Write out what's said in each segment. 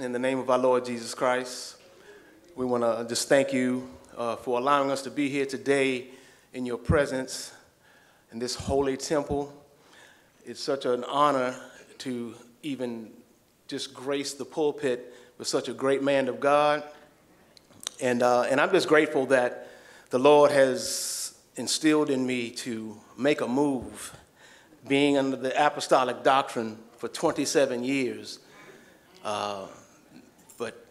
In the name of our Lord Jesus Christ, we want to just thank you uh, for allowing us to be here today in your presence in this holy temple. It's such an honor to even just grace the pulpit with such a great man of God. And, uh, and I'm just grateful that the Lord has instilled in me to make a move, being under the apostolic doctrine for 27 years. Uh,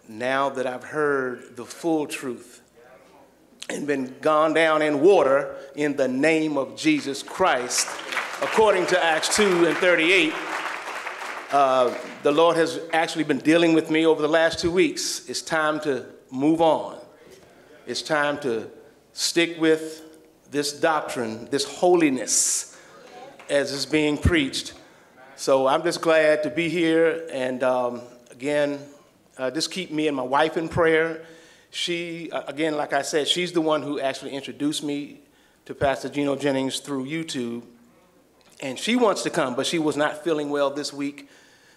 now that I've heard the full truth and been gone down in water in the name of Jesus Christ, according to Acts 2 and 38, uh, the Lord has actually been dealing with me over the last two weeks. It's time to move on. It's time to stick with this doctrine, this holiness, as is being preached. So I'm just glad to be here. And um, again, uh, just keep me and my wife in prayer. She, uh, again, like I said, she's the one who actually introduced me to Pastor Gino Jennings through YouTube. And she wants to come, but she was not feeling well this week.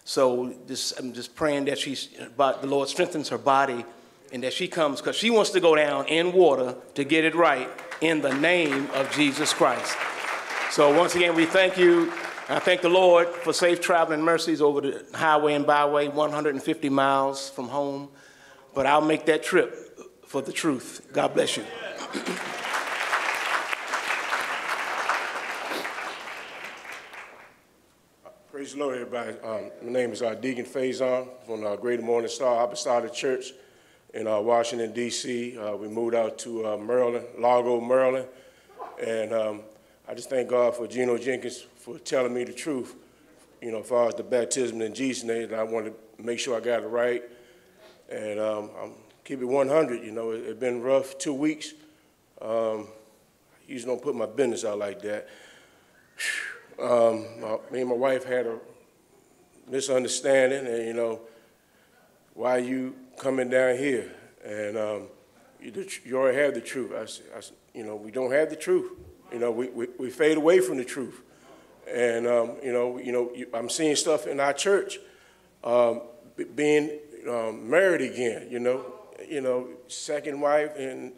So just, I'm just praying that she's, but the Lord strengthens her body and that she comes because she wants to go down in water to get it right in the name of Jesus Christ. So once again, we thank you. I thank the Lord for safe traveling mercies over the highway and byway, 150 miles from home. But I'll make that trip for the truth. God bless you. Praise the Lord, everybody. Um, my name is uh, Deacon Faison from uh, Greater Morning Star Apostolic Church in uh, Washington, D.C. Uh, we moved out to uh, Maryland, Largo, Maryland. And um, I just thank God for Gino Jenkins for telling me the truth, you know, as far as the baptism in Jesus' name. I wanted to make sure I got it right. And um, I'm keep it 100. You know, it, has been rough two weeks. Um, I usually don't put my business out like that. Um, my, me and my wife had a misunderstanding, and you know, why you coming down here? And um, you, you, already have the truth. I, I, you know, we don't have the truth. You know, we, we, we fade away from the truth. And um, you know, you know, I'm seeing stuff in our church um, being um, married again. You know, you know, second wife, and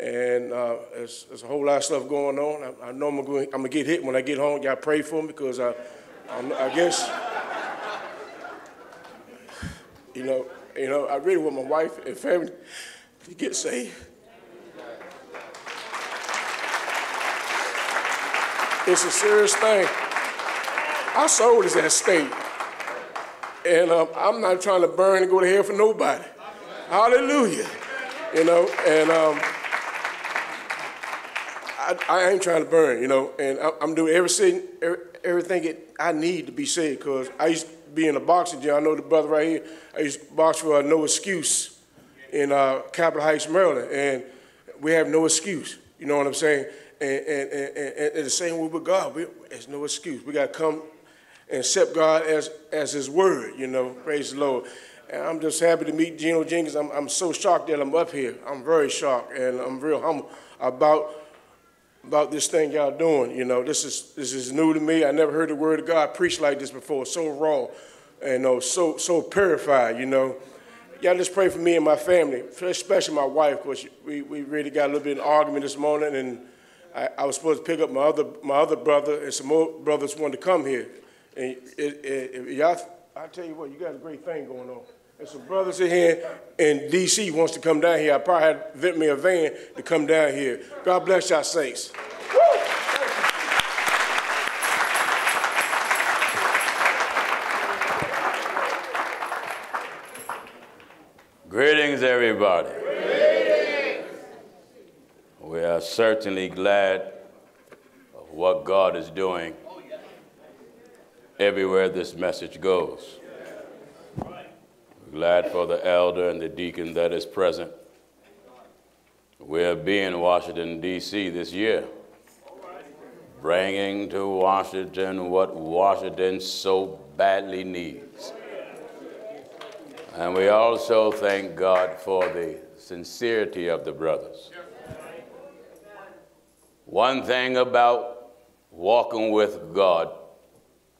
and uh, there's, there's, a whole lot of stuff going on. I, I know I'm gonna, I'm gonna get hit when I get home. Y'all pray for me because I, I, I guess, you know, you know, I really want my wife and family to get saved. It's a serious thing. Our soul is at stake. And um, I'm not trying to burn and go to hell for nobody. Hallelujah. You know, and um, I, I, ain't trying to burn, you know, and I, am doing everything, everything it, I need to be saved because I used to be in a boxing gym. I know the brother right here. I used to box for uh, No Excuse in uh, Capitol Heights, Maryland, and we have no excuse. You know what I'm saying? And, and, and, and, the same way with God, we, there's no excuse. We got to come and accept God as, as His Word, you know, praise the Lord. And I'm just happy to meet Gino Jenkins. I'm, I'm so shocked that I'm up here. I'm very shocked, and I'm real humble about about this thing y'all doing. You know, this is this is new to me. I never heard the word of God preached like this before. So raw, and know, so so purified. You know, y'all just pray for me and my family, especially my wife, because we we really got a little bit of an argument this morning, and I, I, was supposed to pick up my other my other brother, and some more brothers wanted to come here, and y'all. I tell you what, you got a great thing going on. And some brothers in here in D.C. wants to come down here. I probably had vent me a van to come down here. God bless y'all saints. Greetings, everybody. We are certainly glad of what God is doing everywhere this message goes. Glad for the elder and the deacon that is present. We'll be in Washington, D.C. this year, bringing to Washington what Washington so badly needs. And we also thank God for the sincerity of the brothers. One thing about walking with God,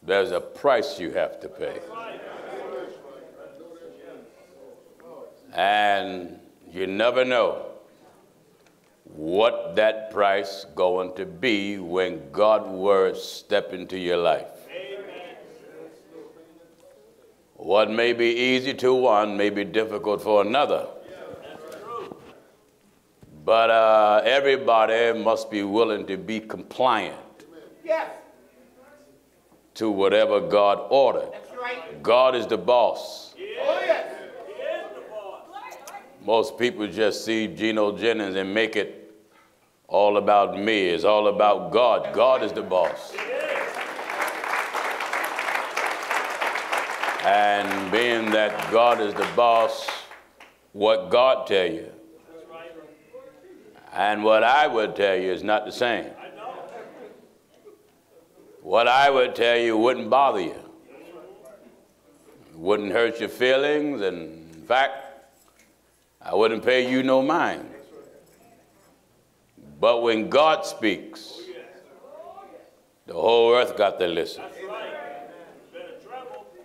there's a price you have to pay. And you never know what that price going to be when God words step into your life. What may be easy to one may be difficult for another. But uh, everybody must be willing to be compliant to whatever God ordered. God is the boss. Most people just see Gino Jennings and make it all about me. It's all about God. God is the boss. And being that God is the boss, what God tell you and what I would tell you is not the same. What I would tell you wouldn't bother you. Wouldn't hurt your feelings, and in fact, I wouldn't pay you no mind. But when God speaks, the whole earth got to listen.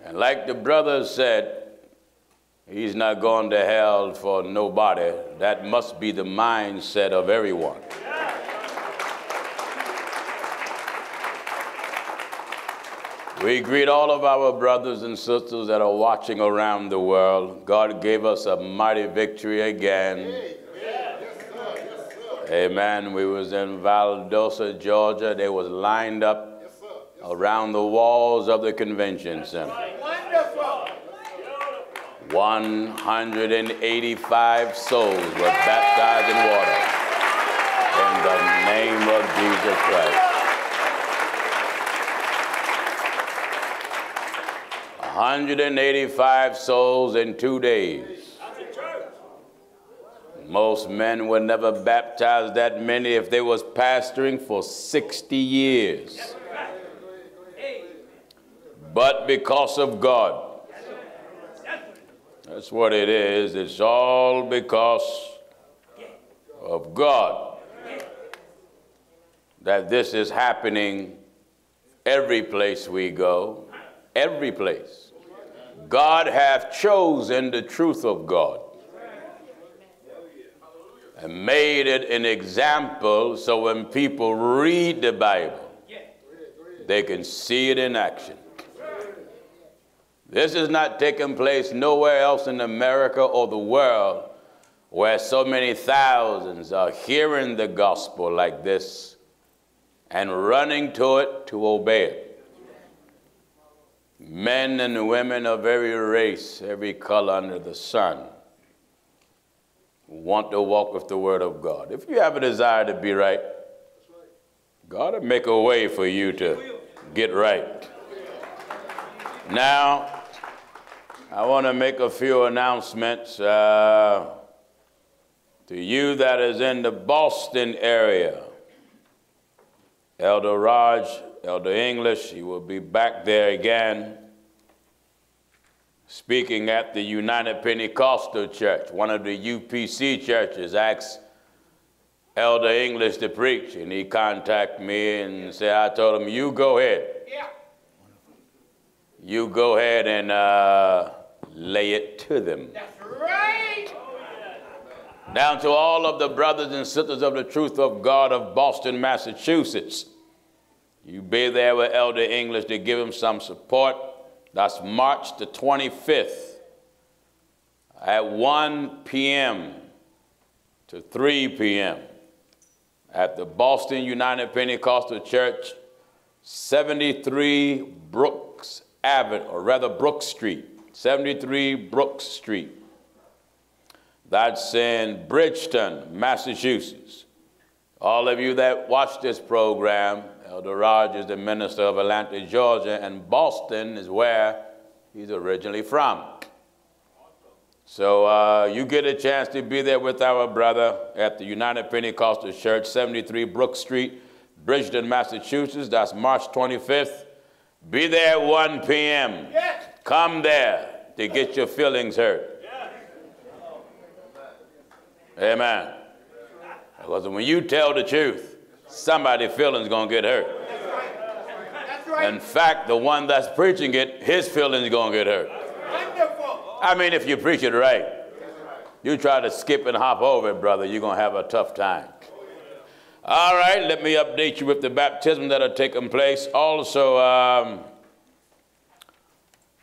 And like the brother said, he's not going to hell for nobody. That must be the mindset of everyone. We greet all of our brothers and sisters that are watching around the world. God gave us a mighty victory again. Amen. We was in Valdosta, Georgia. They was lined up around the walls of the convention center. 185 souls were baptized in water in the name of Jesus Christ. 185 souls in two days. Most men would never baptize that many if they was pastoring for 60 years but because of God. That's what it is. It's all because of God that this is happening every place we go, every place. God hath chosen the truth of God and made it an example so when people read the Bible, they can see it in action. This is not taking place nowhere else in America or the world where so many thousands are hearing the gospel like this and running to it to obey it. Men and women of every race, every color under the sun want to walk with the word of God. If you have a desire to be right, God will make a way for you to get right. Now, I want to make a few announcements uh, to you that is in the Boston area. Elder Raj, Elder English, he will be back there again speaking at the United Pentecostal Church, one of the UPC churches, asked Elder English to preach, and he contacted me and said, I told him, you go ahead. Yeah. You go ahead and uh, lay it to them. That's right. Down to all of the brothers and sisters of the truth of God of Boston, Massachusetts. You be there with Elder English to give him some support. That's March the 25th at 1 p.m. to 3 p.m. at the Boston United Pentecostal Church, 73 Brooks Avenue, or rather Brook Street. 73 Brooks Street. That's in Bridgeton, Massachusetts. All of you that watch this program, Elder Rogers, the minister of Atlanta, Georgia, and Boston is where he's originally from. So uh, you get a chance to be there with our brother at the United Pentecostal Church, 73 Brook Street, Bridgeton, Massachusetts. That's March 25th. Be there at 1 p.m. Yes. Come there to get your feelings hurt. Amen. Because when you tell the truth, somebody's feelings gonna get hurt. In fact, the one that's preaching it, his feelings gonna get hurt. I mean, if you preach it right. You try to skip and hop over it, brother, you're going to have a tough time. All right, let me update you with the baptism that are taking place. Also, um,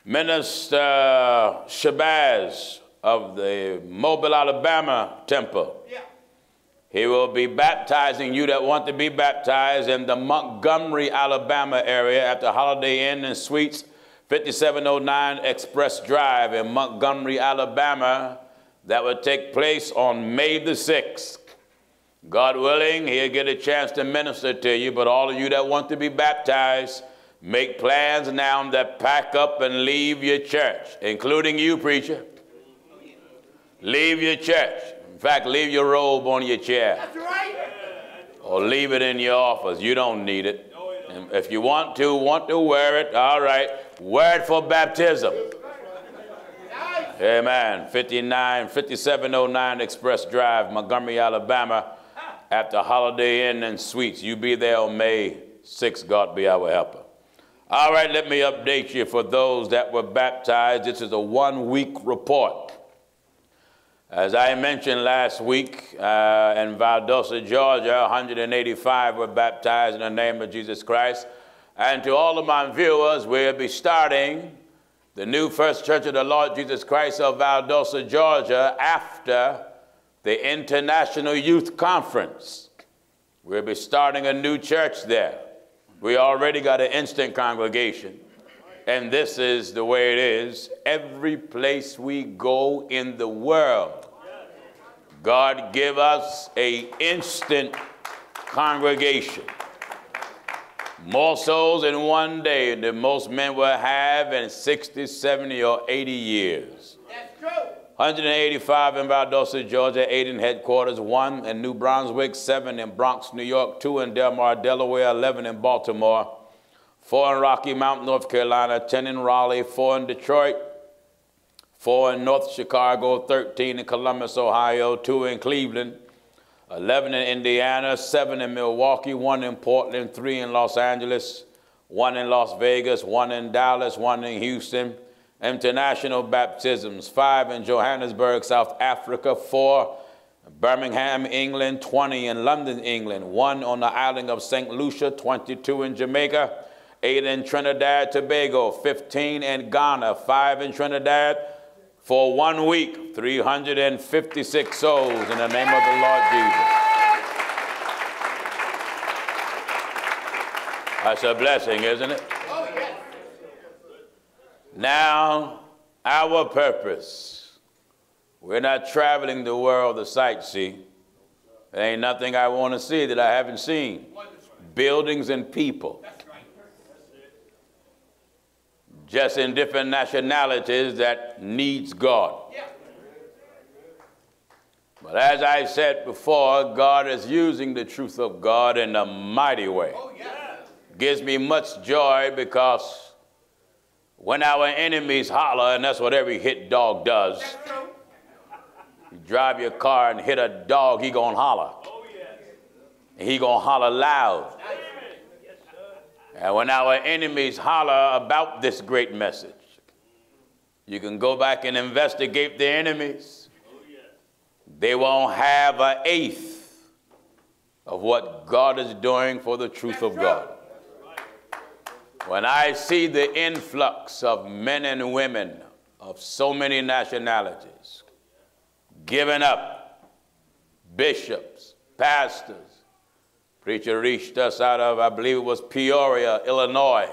Minister Shabazz of the Mobile, Alabama temple. Yeah. He will be baptizing you that want to be baptized in the Montgomery, Alabama area at the Holiday Inn and Suites, 5709 Express Drive in Montgomery, Alabama. That will take place on May the 6th. God willing, he'll get a chance to minister to you, but all of you that want to be baptized, make plans now that pack up and leave your church, including you, preacher. Leave your church. In fact, leave your robe on your chair. That's right. Or leave it in your office. You don't need it. And if you want to, want to wear it, all right. Wear it for baptism. Amen. 59, 5709 Express Drive, Montgomery, Alabama, at the Holiday Inn and Suites. You be there on May 6th. God be our helper. All right, let me update you for those that were baptized. This is a one week report. As I mentioned last week uh, in Valdosta, Georgia, 185 were baptized in the name of Jesus Christ. And to all of my viewers, we'll be starting the new First Church of the Lord Jesus Christ of Valdosta, Georgia, after the International Youth Conference. We'll be starting a new church there. We already got an instant congregation. And this is the way it is every place we go in the world. God give us a instant congregation. More souls in one day than most men will have in 60, 70, or 80 years. That's true. 185 in Valdosta, Georgia, 8 in headquarters, 1 in New Brunswick, 7 in Bronx, New York, 2 in Delmar, Delaware, 11 in Baltimore, 4 in Rocky Mount, North Carolina, 10 in Raleigh, 4 in Detroit, four in North Chicago, 13 in Columbus, Ohio, two in Cleveland, 11 in Indiana, seven in Milwaukee, one in Portland, three in Los Angeles, one in Las Vegas, one in Dallas, one in Houston. International baptisms, five in Johannesburg, South Africa, four Birmingham, England, 20 in London, England, one on the island of St. Lucia, 22 in Jamaica, eight in Trinidad, Tobago, 15 in Ghana, five in Trinidad, for one week, 356 souls in the name of the Lord Jesus. That's a blessing, isn't it? Now, our purpose. We're not traveling the world to sightsee. There ain't nothing I want to see that I haven't seen. Buildings and people just in different nationalities that needs God. But as I said before, God is using the truth of God in a mighty way. Oh. Gives me much joy because when our enemies holler, and that's what every hit dog does. You drive your car and hit a dog, he gonna holler. Oh, and he gonna holler loud. And when our enemies holler about this great message, you can go back and investigate the enemies. They won't have an eighth of what God is doing for the truth of God. When I see the influx of men and women of so many nationalities giving up, bishops, pastors, Preacher reached us out of, I believe it was Peoria, Illinois.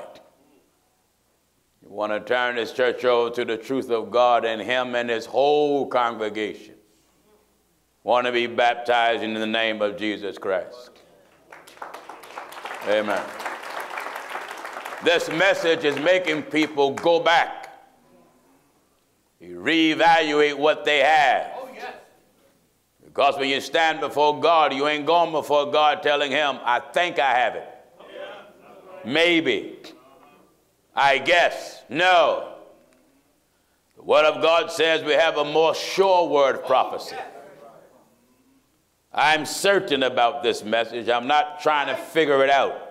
You want to turn this church over to the truth of God and him and his whole congregation. Want to be baptized in the name of Jesus Christ. Amen. This message is making people go back, reevaluate what they have oh, because when you stand before God, you ain't going before God telling Him, I think I have it. Maybe. I guess. No. The Word of God says we have a more sure word prophecy. I'm certain about this message. I'm not trying to figure it out.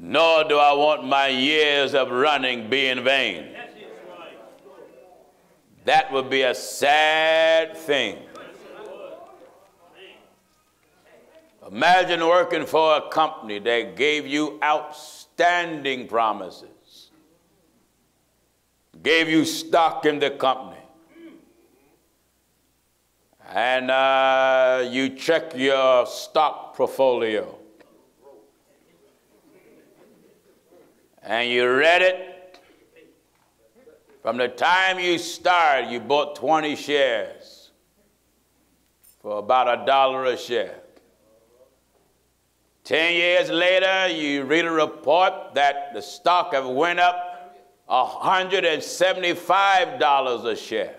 Nor do I want my years of running be in vain. That would be a sad thing. Imagine working for a company that gave you outstanding promises, gave you stock in the company, and uh, you check your stock portfolio. And you read it. From the time you started, you bought 20 shares for about a dollar a share. Ten years later, you read a report that the stock have went up $175 a share.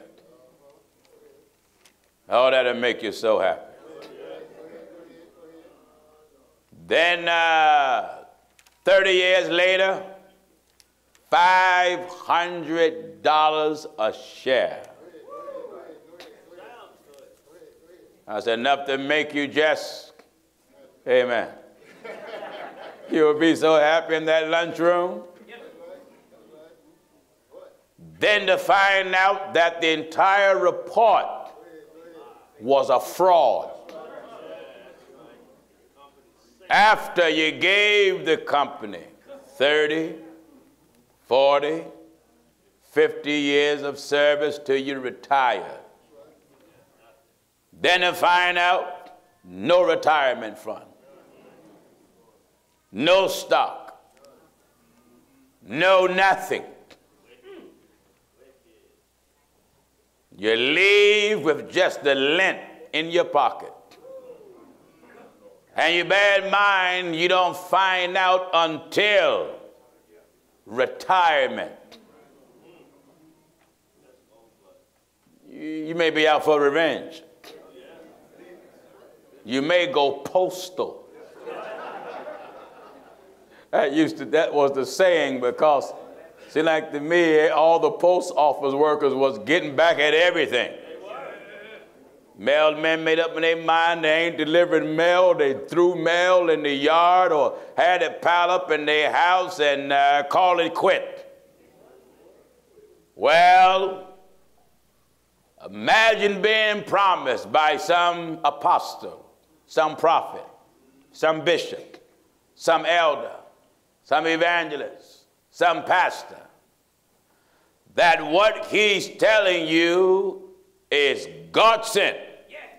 Oh, that'll make you so happy. Then, uh, 30 years later, $500 a share. That's enough to make you just, amen. You will be so happy in that lunchroom. Then to find out that the entire report was a fraud. After you gave the company 30, 40, 50 years of service till you retire. Then to find out no retirement fund no stock, no nothing. You leave with just the lint in your pocket. And you bear in mind, you don't find out until retirement. You may be out for revenge. You may go postal. That used to, that was the saying because, see, like to me, all the post office workers was getting back at everything. Mailmen made up in their mind they ain't delivering mail. They threw mail in the yard or had it piled up in their house and uh, called it quit. Well, imagine being promised by some apostle, some prophet, some bishop, some elder, some evangelist, some pastor, that what he's telling you is God sent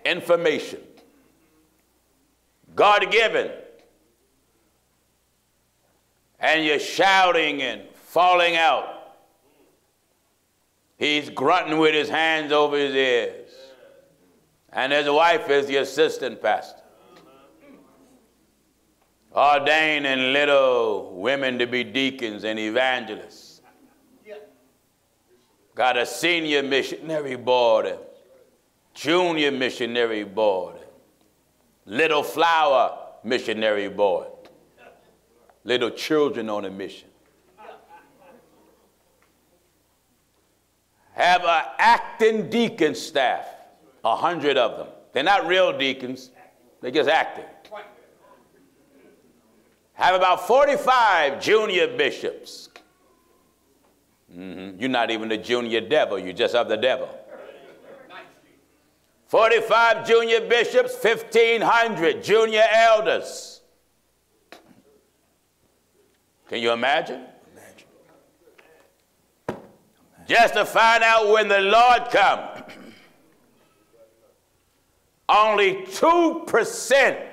information, God given. And you're shouting and falling out. He's grunting with his hands over his ears. And his wife is the assistant pastor ordaining little women to be deacons and evangelists. Got a senior missionary board, junior missionary board, little flower missionary board, little children on a mission. Have an acting deacon staff, a hundred of them. They're not real deacons, they're just acting have about 45 junior bishops. Mm-hmm. You're not even a junior devil, you're just of the devil. 45 junior bishops, 1,500 junior elders. Can you imagine? imagine? Just to find out when the Lord come, only 2%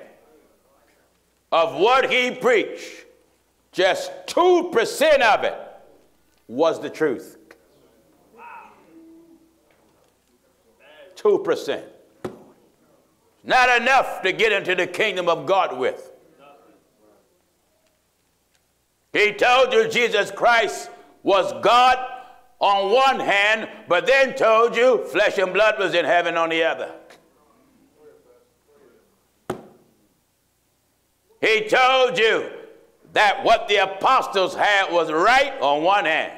of what he preached, just 2% of it was the truth. 2%. Not enough to get into the kingdom of God with. He told you Jesus Christ was God on one hand, but then told you flesh and blood was in heaven on the other. He told you that what the apostles had was right on one hand.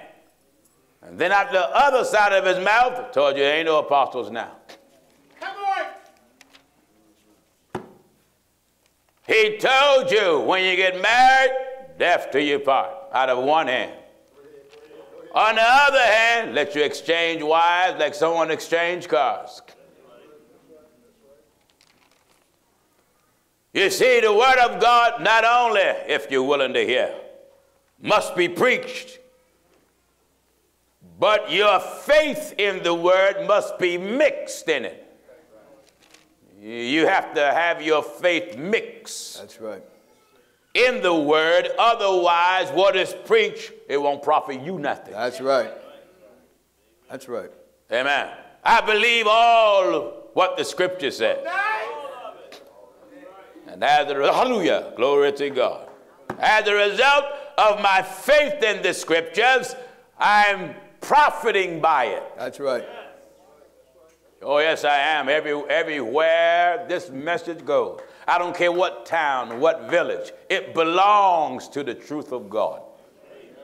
And then at the other side of his mouth, told you there ain't no apostles now. Come on. He told you when you get married, death to your part, out of one hand. On the other hand, let you exchange wives like someone exchange cars. You see, the word of God, not only, if you're willing to hear, must be preached, but your faith in the word must be mixed in it. You have to have your faith mixed. That's right. In the word, otherwise, what is preached, it won't profit you nothing. That's right. That's right. Amen. I believe all what the scripture says. And as a hallelujah, glory to God. As a result of my faith in the scriptures, I'm profiting by it. That's right. Oh, yes, I am. Every, everywhere this message goes. I don't care what town, what village, it belongs to the truth of God.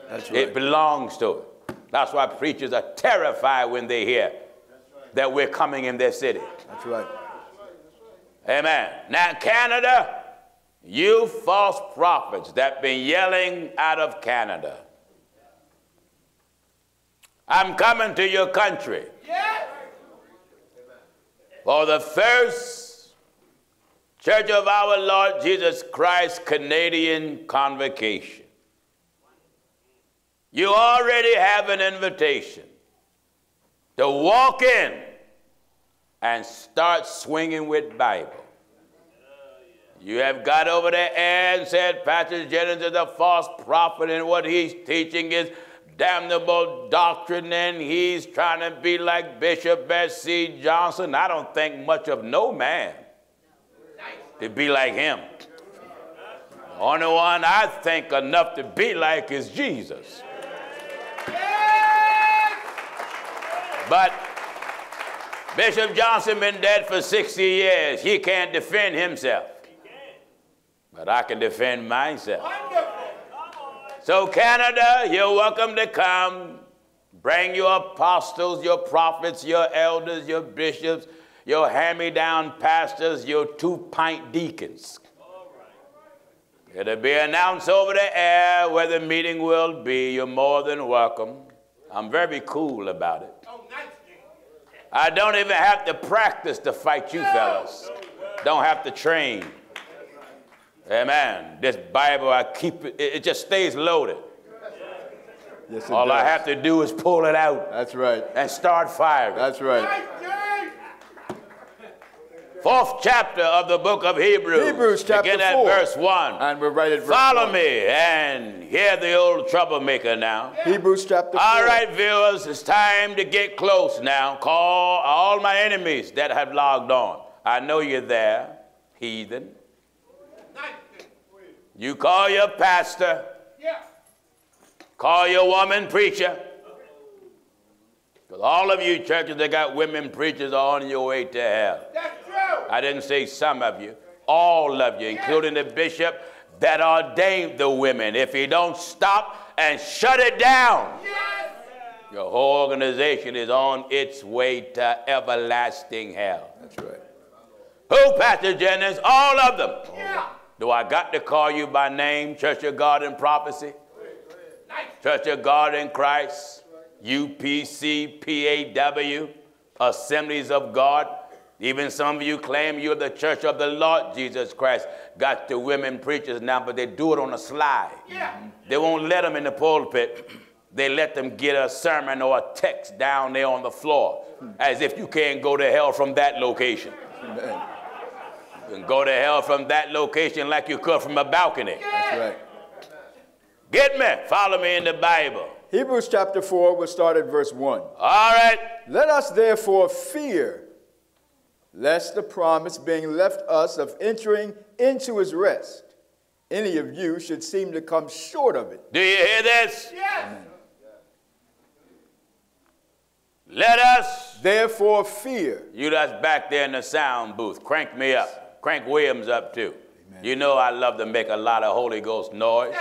That's right. It belongs to it. That's why preachers are terrified when they hear that we're coming in their city. That's right. Amen. Now, Canada, you false prophets that been yelling out of Canada. I'm coming to your country. For the first Church of our Lord Jesus Christ Canadian Convocation. You already have an invitation to walk in and start swinging with Bible. You have got over there and said Pastor Jennings is a false prophet and what he's teaching is damnable doctrine and he's trying to be like Bishop S. C. Johnson. I don't think much of no man to be like him. The only one I think enough to be like is Jesus. But Bishop Johnson been dead for 60 years. He can't defend himself. But I can defend myself. So Canada, you're welcome to come. Bring your apostles, your prophets, your elders, your bishops, your hand-me-down pastors, your two-pint deacons. It'll be announced over the air where the meeting will be. You're more than welcome. I'm very cool about it. I don't even have to practice to fight you fellas. Don't have to train. Amen. This Bible, I keep it, it just stays loaded. Yes, All I have to do is pull it out That's right. and start firing. That's right. Fourth chapter of the book of Hebrews. Hebrews chapter Begin at 4. verse 1. And we're right at verse Follow one. me and hear the old troublemaker now. Hebrews chapter 4. All right, viewers, it's time to get close now. Call all my enemies that have logged on. I know you're there, heathen. You call your pastor, Yeah. call your woman preacher. Because all of you churches that got women preachers are on your way to hell. That's true. I didn't say some of you, all of you, including the bishop that ordained the women. If you don't stop and shut it down, yes. your whole organization is on its way to everlasting hell. That's right. Who, Pastor Jennings? All of them. Do I got to call you by name, Church of God in Prophecy? Church of God in Christ, UPC, PAW, Assemblies of God. Even some of you claim you're the church of the Lord Jesus Christ. Got the women preachers now, but they do it on a slide. They won't let them in the pulpit. They let them get a sermon or a text down there on the floor, as if you can't go to hell from that location. Amen. You can go to hell from that location like you could from a balcony. That's right. Get me. Follow me in the Bible. Hebrews chapter 4, we'll start at verse 1. All right. Let us therefore fear, lest the promise being left us of entering into his rest, any of you should seem to come short of it. Do you hear this? Yes. Let us, Therefore fear. you that's back there in the sound booth, crank me up. Crank Williams up too. You know I love to make a lot of Holy Ghost noise.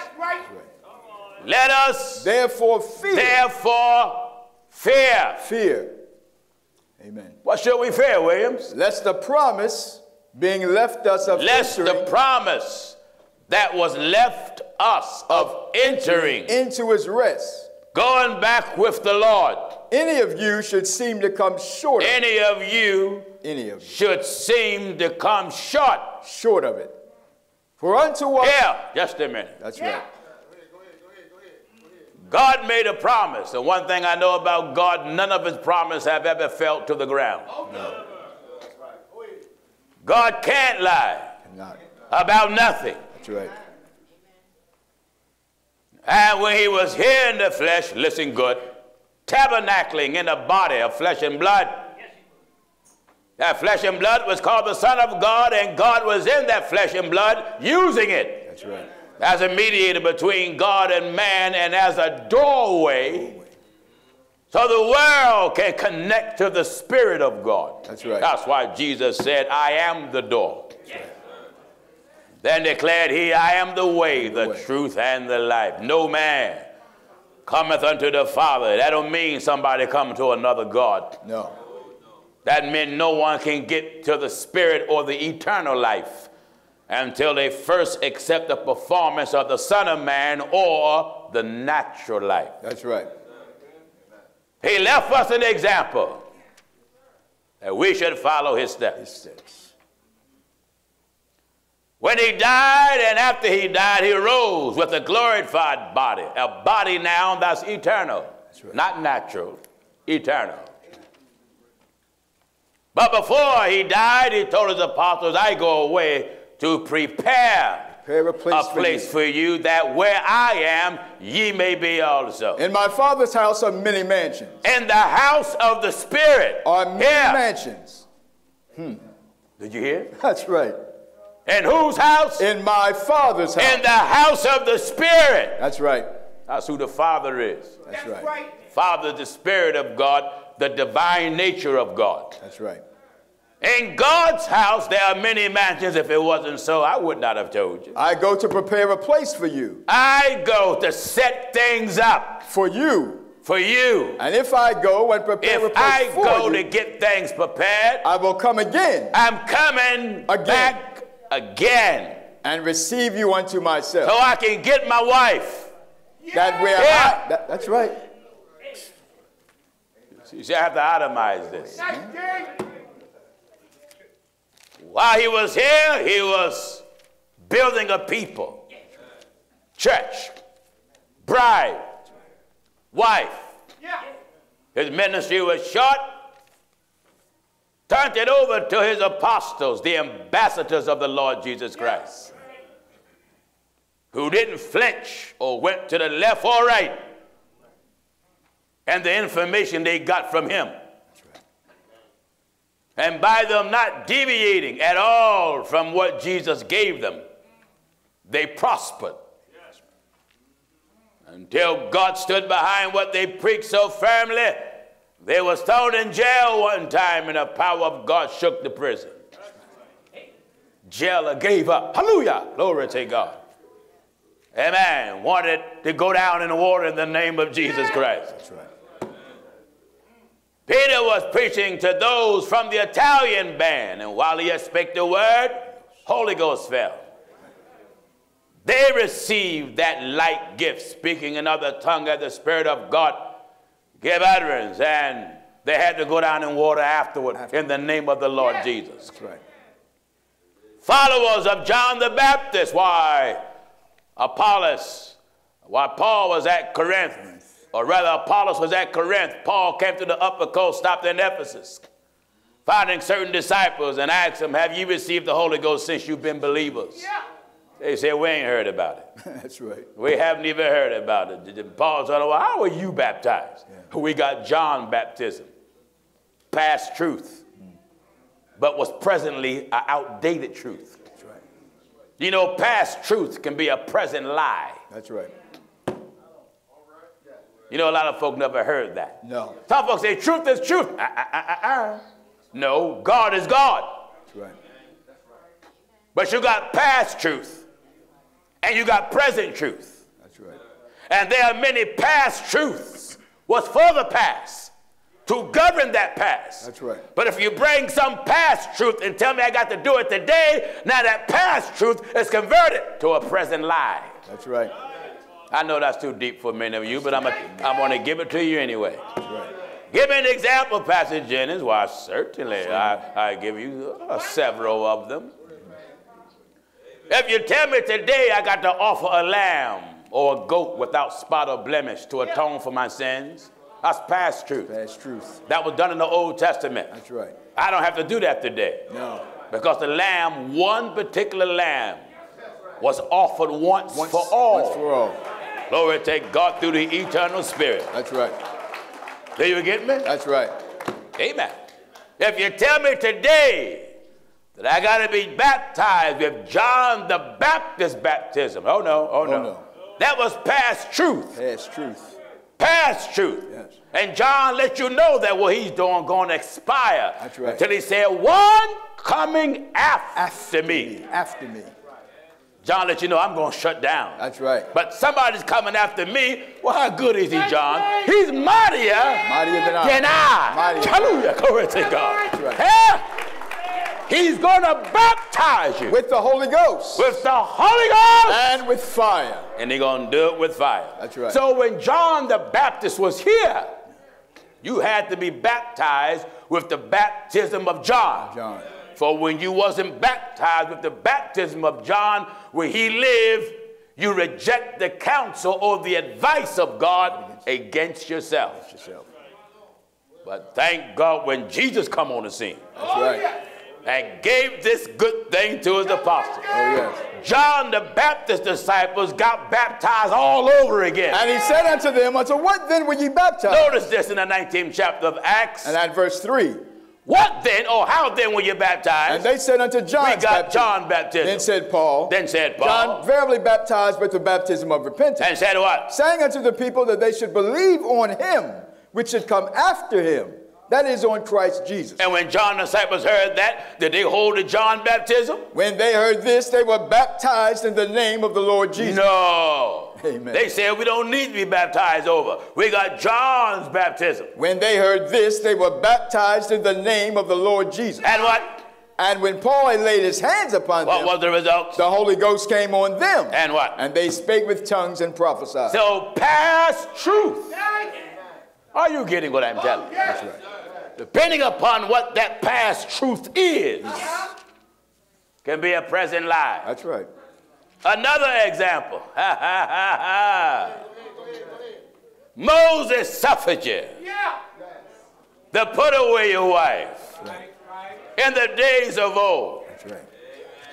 Let us Therefore fear. therefore fear. Fear. Amen. What shall we fear, Williams? Lest the promise being left us of Lest entering the promise that was left us of entering into his rest going back with the Lord. Any of you should seem to come short Any of you any of you. should seem to come short. Short of it. For unto us. Yeah, just a minute. That's right. God made a promise, and one thing I know about God, none of his promises have ever fell to the ground. Oh no. God can't lie Not. about nothing. That's right. And when he was here in the flesh, listen good, tabernacling in a body of flesh and blood. That flesh and blood was called the Son of God, and God was in that flesh and blood using it That's right. as a mediator between God and man and as a doorway so the world can connect to the Spirit of God. That's right. That's why Jesus said, I am the door. Then declared he, I am the way, the way. truth, and the life. No man cometh unto the Father. That don't mean somebody come to another God. No. That meant no one can get to the spirit or the eternal life until they first accept the performance of the Son of Man or the natural life. That's right. He left us an example that we should follow his steps. It says. When he died and after he died, he rose with a glorified body, a body now that's eternal, right. not natural, eternal. But before he died, he told his apostles, I go away to prepare Prepare a place, a place for for you that where I am, ye may be also. In my father's house are many mansions. In the house of the Spirit. Are many Here. mansions. Hmm. Did you hear? That's right. In whose house? In my father's house. In the house of the Spirit. That's right. That's who the Father is. That's right. Father, the Spirit of God, the divine nature of God. That's right. In God's house, there are many mansions. If it wasn't so, I would not have told you. I go to prepare a place for you. I go to set things up For you. for you. And if I go and prepare a place. for you. If I go to get things prepared, I will come again I'm coming Again. back again and receive you unto myself. so I can get my wife. That where Yeah. I, that- that's right. You see, I have to itemize this. While he was here, he was building a people, church, bride, wife. His ministry was short, turned it over to his apostles, the ambassadors of the Lord Jesus Christ, who didn't flinch or went to the left or right, and the information they got from him. And by them not deviating at all from what Jesus gave them, they prospered. Until God stood behind what they preached so firmly, they was thrown in jail one time and the power of God shook the prison. Jailer gave up. Hallelujah. Glory to God. Amen. Wanted to go down in the water in the name of Jesus Christ. That's right. Peter was preaching to those from the Italian band, and while he had spake the word, Holy Ghost fell. They received that light gift, speaking another tongue as the Spirit of God gave utterance, and they had to go down in water afterward in the name of the Lord Jesus. Right. Followers of John the Baptist, why Apollos, why Paul was at Corinth, or rather Apollos was at Corinth, Paul came to the upper coast, stopped in Ephesus, finding certain disciples and asked them, Have you received the Holy Ghost since you've been believers? Yeah. They said, We ain't heard about it. That's right. We haven't even heard about it. Paul said, Well, how were you baptized? We got John baptism, past truth, but was presently an outdated truth. That's right. You know, past truth can be a present lie. That's right. You know, a lot of folk never heard that. No. Some folks say truth is truth. Ah, ah, ah. No, God is God. That's right. But you got past truth and you got present truth. That's right. And there are many past truths was for the past to govern that past. That's right. But if you bring some past truth and tell me I got to do it today, now that past truth is converted to a present lie. That's right. I know that's too deep for many of you, but I'm, a, I'm going to give it to you anyway. Right. Give me an example, Pastor Jennings. Why, certainly, I, I give you uh, several of them. If you tell me today I got to offer a lamb or a goat without spot or blemish to atone for my sins, that's past truth. Past truth. That was done in the Old Testament. That's right. I don't have to do that today. No. Because the lamb, one particular lamb, was offered once, Once for all. Once for all. Glory to God through the eternal Spirit. That's right. Do you get me? That's right. Amen. If you tell me today that I got to be baptized with John the Baptist baptism, oh no, oh no. Oh, no. That was past truth. Past truth. Past truth. Yes. And John let you know that what he's doing going to expire. That's right. Until he said, one coming after, me. After me. John let you know I'm going to shut down. That's right. But somebody's coming after me. Well, how good is he, John? He's mightier, Mightier than I. than I. Mightier. Hallelujah. Glory to God. That's right. Yeah. He's going to baptize you with, With the Holy Ghost. With the Holy Ghost. and with fire. And he's going to do it with fire. That's right. So when John the Baptist was here, you had to be baptized with the baptism of John. John. For when you wasn't baptized with the baptism of John where he lived, you reject the counsel or the advice of God against yourself. Yourself. But thank God when Jesus come on the scene That's right. and gave this good thing to his apostles. Oh, yes. John the Baptist disciples got baptized all over again. And he said unto them, Unto what then were ye baptized? Notice this in the 19th chapter of Acts. And at verse 3. What then, or how then were you baptized? And they said unto John, we got John baptism. Then said Paul, Then said Paul. John verily baptized with the baptism of repentance, and said what? saying unto the people that they should believe on him which should come after him, that is on Christ Jesus. And when John the disciples heard that, did they hold the John baptism? When they heard this, they were baptized in the name of the Lord Jesus. No. Amen. They said we don't need to be baptized over. We got John's baptism. When they heard this, they were baptized in the name of the Lord Jesus. And what? And when Paul had laid his hands upon What them, what was the result? the Holy Ghost came on them. And what? And they spake with tongues and prophesied. So past truth. Are you getting what I'm telling you? That's right. Depending upon what that past truth is, can be a present lie. That's right. Another example. Ha, ha, ha, ha. Moses suffered you to put away your wife in the days of old.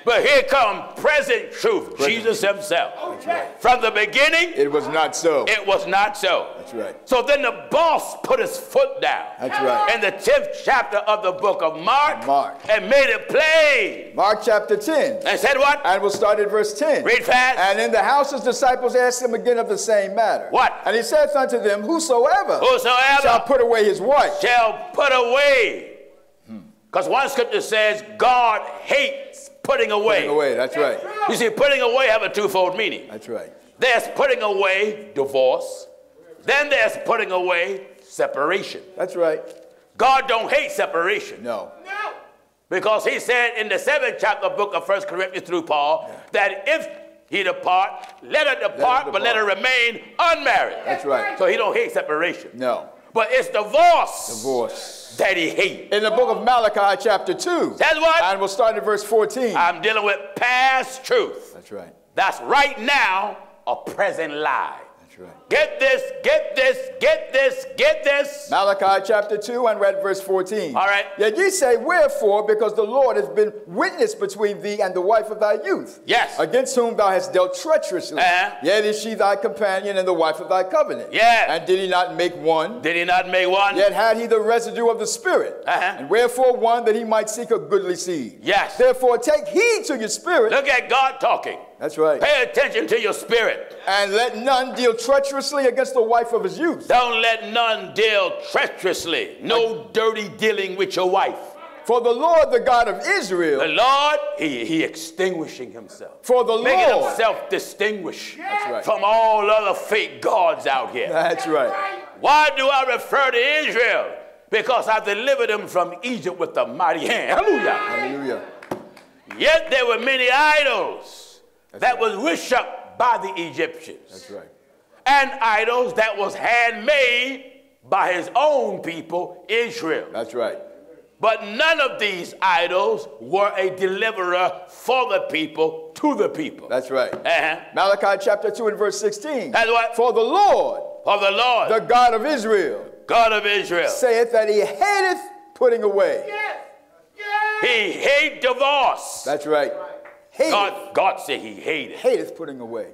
That's right. But here come present truth, Jesus himself. Oh, From the beginning, It was not so. it was not so. That's right. So then the boss put his foot down That's right. in the 10th chapter of the book of Mark, Mark. and made it plain. Mark chapter 10. And said what? And we'll start at verse 10. Read fast. And in the house his disciples asked him again of the same matter. What? And he saith unto them, Whosoever Whosoever shall put away his wife. shall put away. Hmm. Because one scripture says God hates putting away. Putting away. That's right. You see, putting away have a twofold meaning. That's right. There's putting away divorce. Then there's putting away separation. That's right. God don't hate separation. No. No. Because he said in the seventh chapter book of First Corinthians through Paul that if he depart, let her depart, but let her remain unmarried. That's right. So he don't hate separation. No. But it's divorce, Divorce. that he hates. In the book of Malachi chapter 2. That's what? And we'll start at verse 14. I'm dealing with past truth. That's right. That's right now a present lie. Get this, get this, get this, get this. Malachi chapter 2 and read verse 14. All right. Yet ye say, Wherefore? Because the Lord has been witness between thee and the wife of thy youth. Yes. Against whom thou hast dealt treacherously. Uh-huh. Yet is she thy companion and the wife of thy covenant. Yes. And did he not make one? Did he not make one? Yet had he the residue of the Spirit. Uh-huh. And wherefore one that he might seek a goodly seed. Yes. Therefore take heed to your spirit. Look at God talking. That's right. Pay attention to your spirit. And let none deal treacherously against the wife of his youth. Don't let none deal treacherously. No dirty dealing with your wife. For the Lord, the God of Israel, The Lord, he, he extinguishing himself. for the Making Lord. Making himself distinguished right. from all other fake gods out here. That's right. Why do I refer to Israel? Because I delivered them from Egypt with a mighty hand. Hallelujah. Hallelujah. Yet there were many idols that was worshipped by the Egyptians. That's right. and idols that was handmade by his own people, Israel. That's right. But none of these idols were a deliverer for the people, to the people. That's right. Uh-huh. Malachi chapter 2 and verse 16. That's what? For the Lord, For the Lord, the God of Israel, God of Israel, saith that he hateth putting away. Yes. He hate divorce. That's right. Hateth, God, God said he hated. hateth putting away.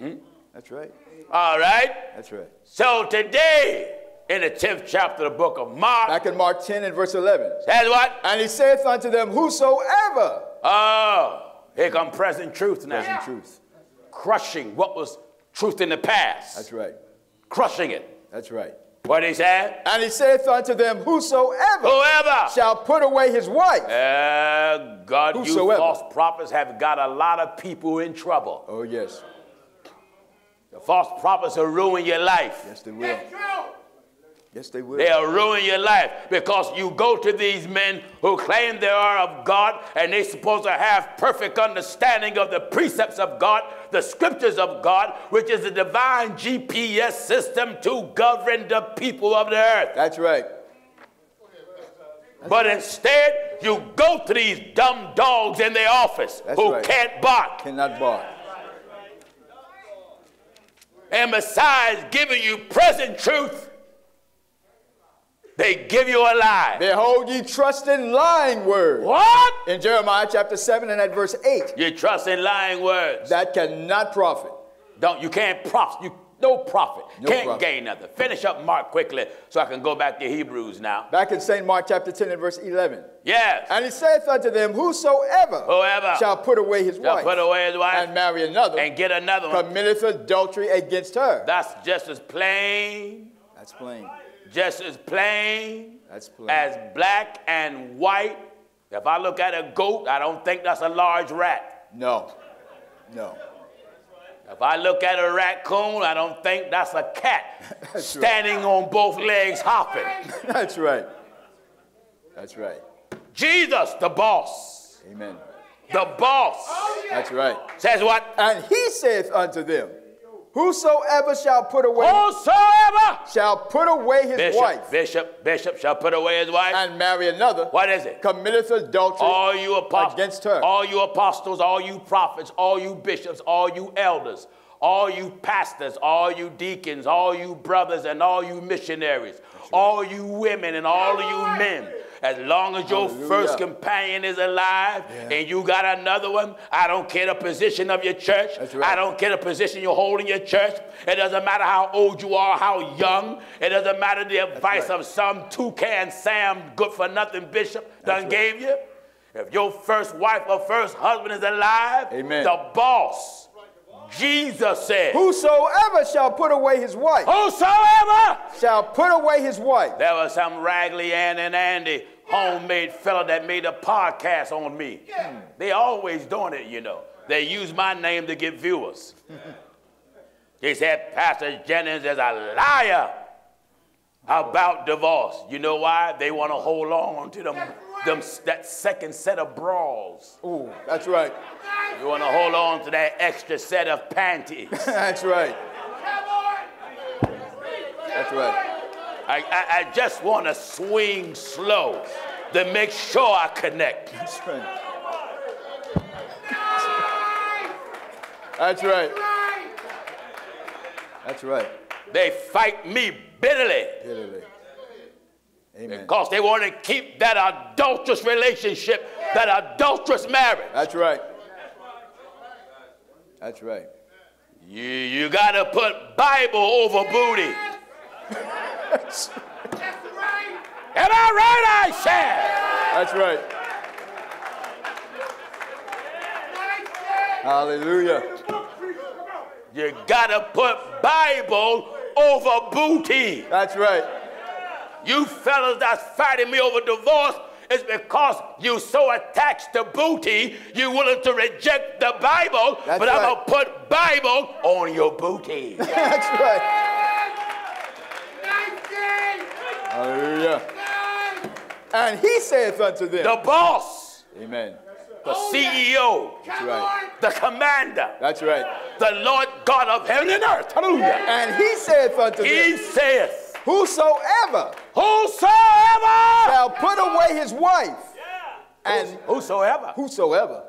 Hmm? That's right. All right? That's right. So today, in the 10th chapter of the book of Mark, Back in Mark 10 and verse 11. that's what? And he saith unto them, Whosoever. Oh, here come present truth now. Present truth. Crushing what was truth in the past. That's right. Crushing it. That's right. What he said? And he saith unto them, Whosoever Whoever. shall put away his wife. Uh, God, you false prophets have got a lot of people in trouble. Oh, yes. The false prophets will ruin your life. Yes, they will. Yes, they will. They'll ruin your life because you go to these men who claim they are of God and they're supposed to have perfect understanding of the precepts of God, the scriptures of God, which is the divine GPS system to govern the people of the earth. That's right. But instead, you go to these dumb dogs in their office That's who right. can't bark. Cannot bark. And besides giving you present truth, they give you a lie. Behold, ye trust in lying words. What? In Jeremiah chapter 7 and at verse 8. You trust in lying words. That cannot profit. Don't you can't profit. You no profit. No can't profit. gain nothing. Finish up Mark quickly so I can go back to Hebrews now. Back in St. Mark chapter 10 and verse 11. Yes. And he saith unto them, Whosoever Whoever shall put away his shall wife put away his wife and marry another and get another one. committeth adultery against her. That's just as plain, That's plain. Just as plain That's plain. as black and white. If I look at a goat, I don't think that's a large rat. No. No. If I look at a raccoon, I don't think that's a cat That's right. standing on both legs hopping. That's right. That's right. Jesus, the boss, Amen. the boss, That's right. says what? And he saith unto them, Whosoever shall put away Whosoever shall put away his bishop, wife bishop, bishop shall put away his wife. and marry another what is it? committeth adultery All you apostles, against her. all you apostles, all you prophets, all you bishops, all you elders, all you pastors, all you deacons, all you brothers, and all you missionaries, all you women, and all of you men. As long as your Hallelujah. first companion is alive and you got another one, I don't care the position of your church. Right. I don't care the position you hold in your church. It doesn't matter how old you are, how young. It doesn't matter the advice right. of some toucan Sam, good for nothing bishop done right. gave you. If your first wife or first husband is alive, Amen. the boss, Jesus said, Whosoever shall put away his wife Whosoever. shall put away his wife. There was some Raggedy Ann and Andy homemade fella that made a podcast on me. They always doing it, you know. They use my name to get viewers. they said Pastor Jennings is a liar about divorce. You know why? They want to hold on to them, them that second set of bras. Ooh, that's right. You want to hold on to that extra set of panties. That's right. That's right. I, I, I just want to swing slow to make sure I connect. That's right. That's right. That's right. They fight me bitterly Bitterly. Amen. because they want to keep that adulterous relationship, that adulterous marriage. That's right. That's right. You, you got to put Bible over booty. That's right. Am I right, I said? That's right. Hallelujah. You got to put Bible over booty. That's right. You fellas that's fighting me over divorce is because you're so attached to booty, you willing to reject the Bible, That's but I'm gonna put Bible on your booty. That's right. Hallelujah. And he saith unto them, the boss, Amen. the oh, CEO, That's right. the commander, That's right. the Lord God of heaven and earth. Hallelujah. And he saith unto He them, He saith, Whosoever Whosoever, shall put away his wife, and whosoever. whosoever,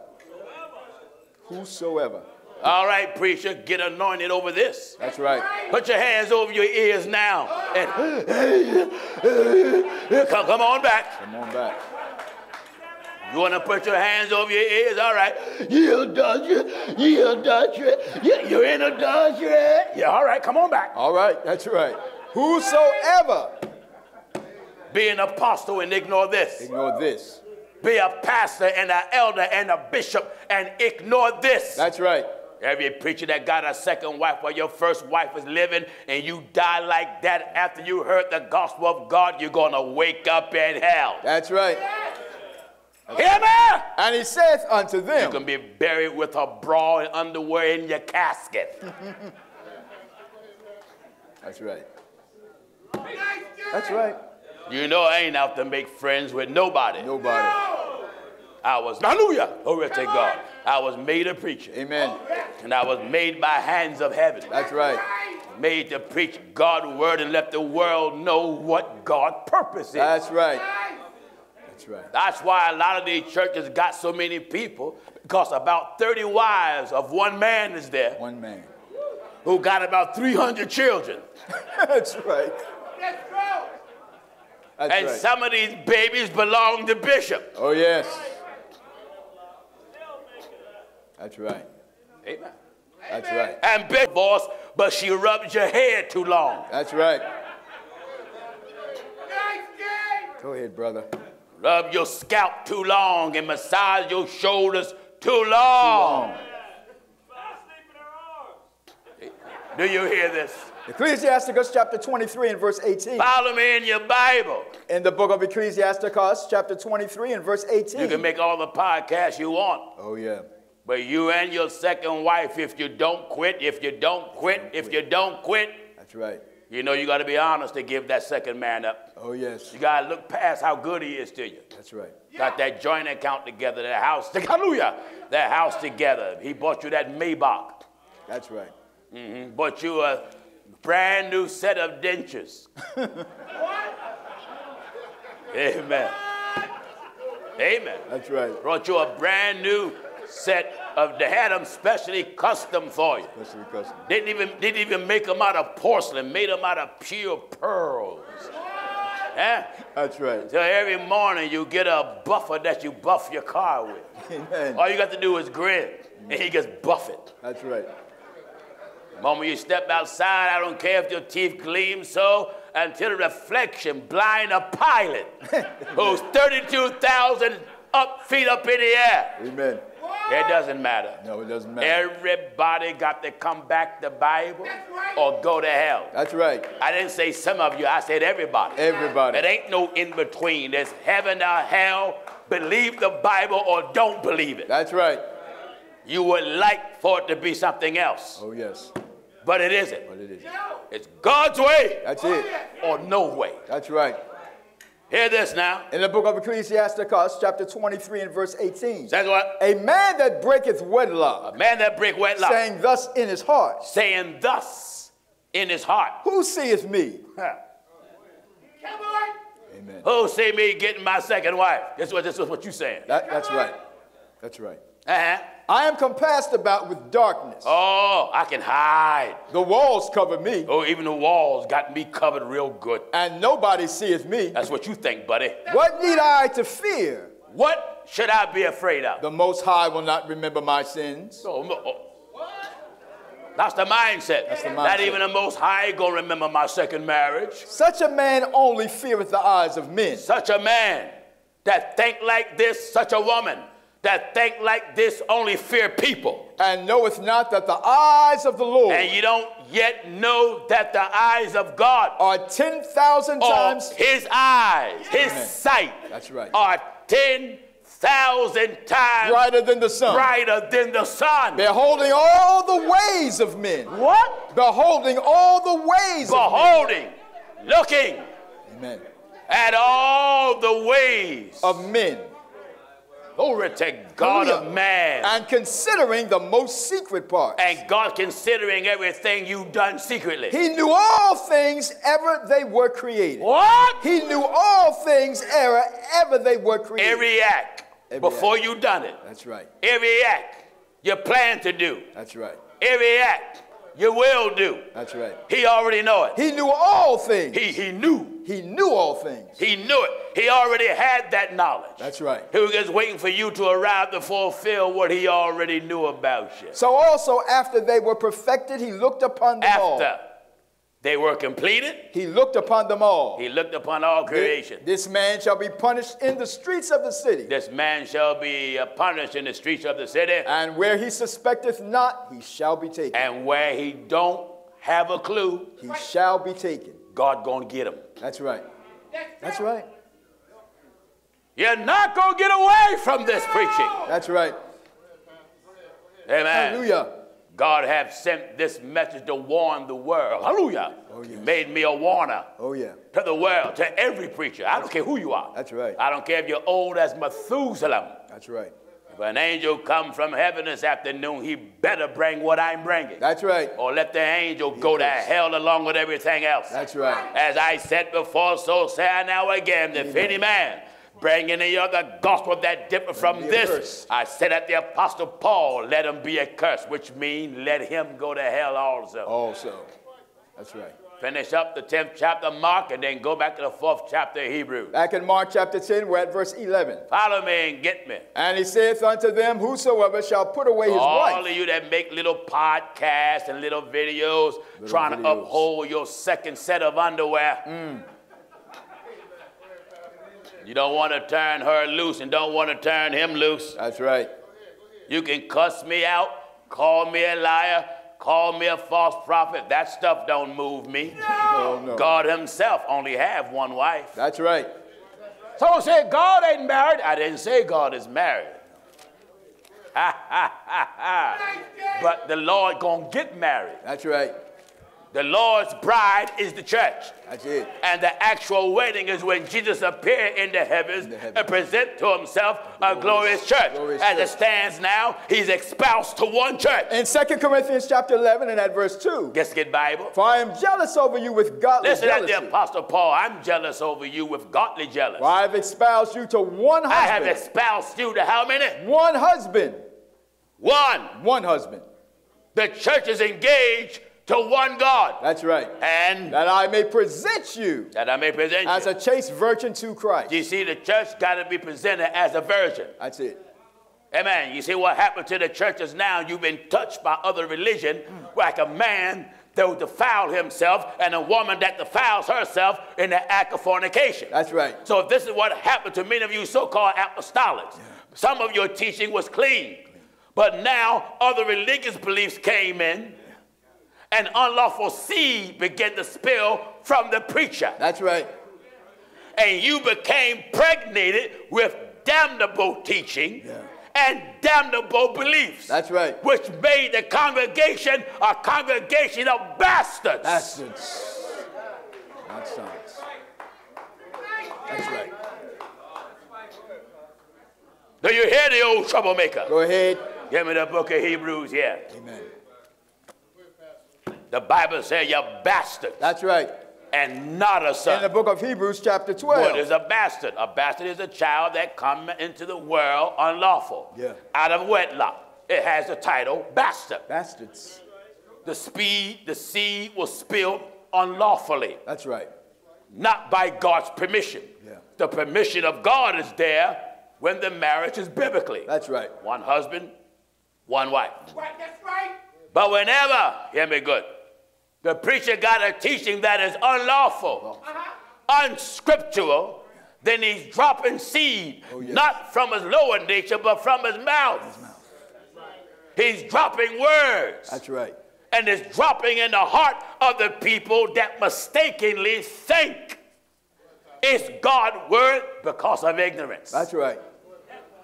whosoever. All right, preacher, get anointed over this. That's right. Put your hands over your ears now. And come, come on back. Come on back. You want to put your hands over your ears? All right. You adultery. You adultery. You- You're in adultery. Yeah, all right. Come on back. All right, that's right. Whosoever, Be an apostle and ignore this. ignore this. Be a pastor and an elder and a bishop and ignore this. That's right. Every preacher that got a second wife while your first wife was living and you die like that after you heard the gospel of God, you're going to wake up in hell. That's right. Hear me? And he saith unto them, You can be buried with a bra and underwear in your casket. That's right. That's right. You know I ain't out to make friends with nobody. Nobody. I was, hallelujah, glory to God. I was made a preacher. Amen. And I was made by hands of heaven. That's right. Made to preach God's word and let the world know what God's purpose is. That's right. That's right. That's why a lot of these churches got so many people because about 30 wives of one man is there One man. who got about 300 children. That's right. That's and right. some of these babies belong to bishops. Oh, yes. That's right. Amen. That's right. And Bishop boss, but she rubs your hair too long. That's right. Go ahead, brother. Rub your scalp too long and massage your shoulders too long. Do you hear this? Ecclesiasticus chapter 23 and verse 18. Follow me in your Bible. In the book of Ecclesiasticus chapter 23 and verse 18. You can make all the podcasts you want. oh, yeah. But you and your second wife, if you don't quit, if you don't quit, if you don't quit, That's right. you know you got to be honest to give that second man up. Oh, yes. You got to look past how good he is to you. That's right. Got that joint account together, that house, hallelujah, that house together. He bought you that Maybach. That's right. Mhm. Bought you a brand new set of dentures. Amen. Amen. That's right. Brought you a brand new set of, they had them specially custom for you. The custom. Didn't even, didn't even make them out of porcelain, made them out of pure pearls. Eh? That's right. So every morning you get a buffer that you buff your car with. Amen. All you got to do is grin, and he gets buffet. That's right. The moment you step outside, I don't care if your teeth gleam so, until the reflection blind a pilot who's 32,000 up feet up in the air. Amen. It doesn't matter. No, it doesn't matter. Everybody got to come back to Bible or go to hell. That's right. I didn't say some of you, I said everybody. Everybody. It ain't no in between. There's heaven or hell. Believe the Bible or don't believe it. That's right. You would like for it to be something else, Oh, yes. But it isn't. But it is. It's God's way That's it. or no way. That's right. Hear this now. In the book of Ecclesiasticus, chapter 23 and verse 18. Says what? A man that breaketh wedlock. A man that break wedlock, saying, saying thus in his heart, Saying thus in his heart. Who seeth me? Huh. Amen. Who see me getting my second wife? This was this was what you saying. That, that's right. That's right. Uh-huh. I am compassed about with darkness. Oh, I can hide. The walls cover me, Oh, even the walls got me covered real good. and nobody seeth me. That's what you think, buddy. What need I to fear? What should I be afraid of? The Most High will not remember my sins. Oh, no, oh. That's the mindset. That's the Not mindset. even the Most High gonna remember my second marriage. Such a man only feareth the eyes of men. Such a man that think like this, such a woman that think like this only fear people. and knoweth not that the eyes of the Lord And you don't yet know that the eyes of God are 10,000 times. his eyes, his Amen. sight That's right. are 10,000 times Brighter than the sun. brighter than the sun. Beholding all the ways of men. What? Beholding all the ways Beholding, looking. Amen. at all the ways Of men. Glory to God Hallelujah. of man. And considering the most secret parts. And God considering everything you've done secretly. He knew all things ever they were created. what? He knew all things ever, ever they were created. Every act Every before you done it. That's right. Every act you plan to do. That's right. Every act you will do. That's right. He already know it. He knew all things. He, he knew. He knew all things. He knew it. He already had that knowledge. That's right. He was just waiting for you to arrive to fulfill what he already knew about you. So also after they were perfected, he looked upon them all. After they were completed, He looked upon them all. he looked upon all creation. This man shall be punished in the streets of the city. This man shall be uh, punished in the streets of the city, And where he suspecteth not, he shall be taken. and where he don't have a clue, He shall be taken. God gonna get him. That's right. That's right. You're not gonna get away from this preaching. That's right. Amen. Hallelujah. God have sent this message to warn the world. Hallelujah. Oh, He made me a warner Oh, yeah. to the world, to every preacher. I don't care who you are. That's right. I don't care if you're old as Methuselah. That's right. If an angel come from heaven this afternoon, he better bring what I'm bringing. That's right. or let the angel go to hell along with everything else. That's right. As I said before, so say I now again. If any man bring any other gospel that differ from this. I said at the apostle Paul, let him be accursed, which means let him go to hell also. Also. That's right. Finish up the 10th chapter of Mark and then go back to the 4th chapter of Hebrew. Back in Mark chapter 10, we're at verse 11. Follow me and get me. And he saith unto them, Whosoever shall put away his All wife. All of you that make little podcasts and little videos trying to uphold your second set of underwear. Mm. You don't want to turn her loose and don't want to turn him loose. That's right. You can cuss me out, call me a liar, call me a false prophet. That stuff don't move me. Oh, no. God himself only have one wife. That's right. Someone said God ain't married. I didn't say God is married. Ha ha ha ha. But the Lord gonna get married. That's right. The Lord's bride is the church. That's it. And the actual wedding is when Jesus appeared in the heavens, In the heavens. and present to himself a glorious church. glorious As it stands now, he's espoused to one church. In 2 Corinthians chapter 11 and at verse 2. Guess get Bible. For I am jealous over you with godly jealousy. Listen at the Apostle Paul. I'm jealous over you with godly jealousy. For I have espoused you to one husband. I have espoused you to how many? one husband. One. One husband. The church is engaged to one God. That's right. And That I may present you that I may present as you. As a chaste virgin to Christ. You see, the church got to be presented as a virgin. That's it. Amen. You see what happened to the churches now? You've been touched by other religion, like a man that will defile himself and a woman that defiles herself in the act of fornication. That's right. So this is what happened to many of you so-called apostolics. Some of your teaching was clean, but now other religious beliefs came in, and unlawful seed began to spill from the preacher That's right. and you became pregnated with damnable teaching and damnable beliefs. That's right. Which made the congregation a congregation of bastards. Bastards. Not sons. That's right. Do you hear the old troublemaker? Go ahead. Give me the book of Hebrews here. Amen. The Bible says you're bastards That's right. and not a son. In the book of Hebrews, chapter What 12. is a bastard? A bastard is a child that come into the world unlawful, Yeah. out of wedlock. It has the title bastard. Bastards. The speed, the seed was spilled unlawfully, That's right. not by God's permission. Yeah. The permission of God is there when the marriage is biblically. That's right. One husband, one wife. Right, that's right. But whenever, hear me good, the preacher got a teaching that is unlawful, uh-huh. unscriptural, then he's dropping seed, Oh, yes. not from his lower nature, but from his mouth. His mouth. He's dropping words That's right. and it's dropping in the heart of the people that mistakenly think it's God's word because of ignorance. That's right.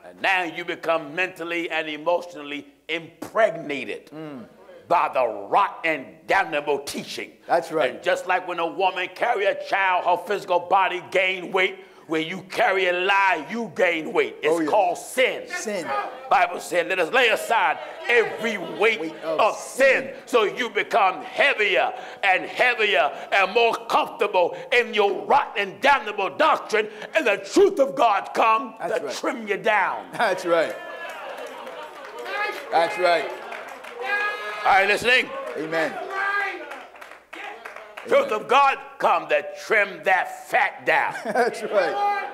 And now you become mentally and emotionally impregnated mm. By the rot and damnable teaching. That's right. And just like when a woman carry a child, her physical body gain weight When you carry a lie, you gain weight. It's Oh, yes. called sin. Sin. Bible said, let us lay aside every weight, Weight of, of sin. so you become heavier and heavier and more comfortable in your rotten and damnable doctrine, and the truth of God come That's to right. trim you down. That's right. That's right. Are you listening? Amen. Truth of God come to trim that fat down. That's right.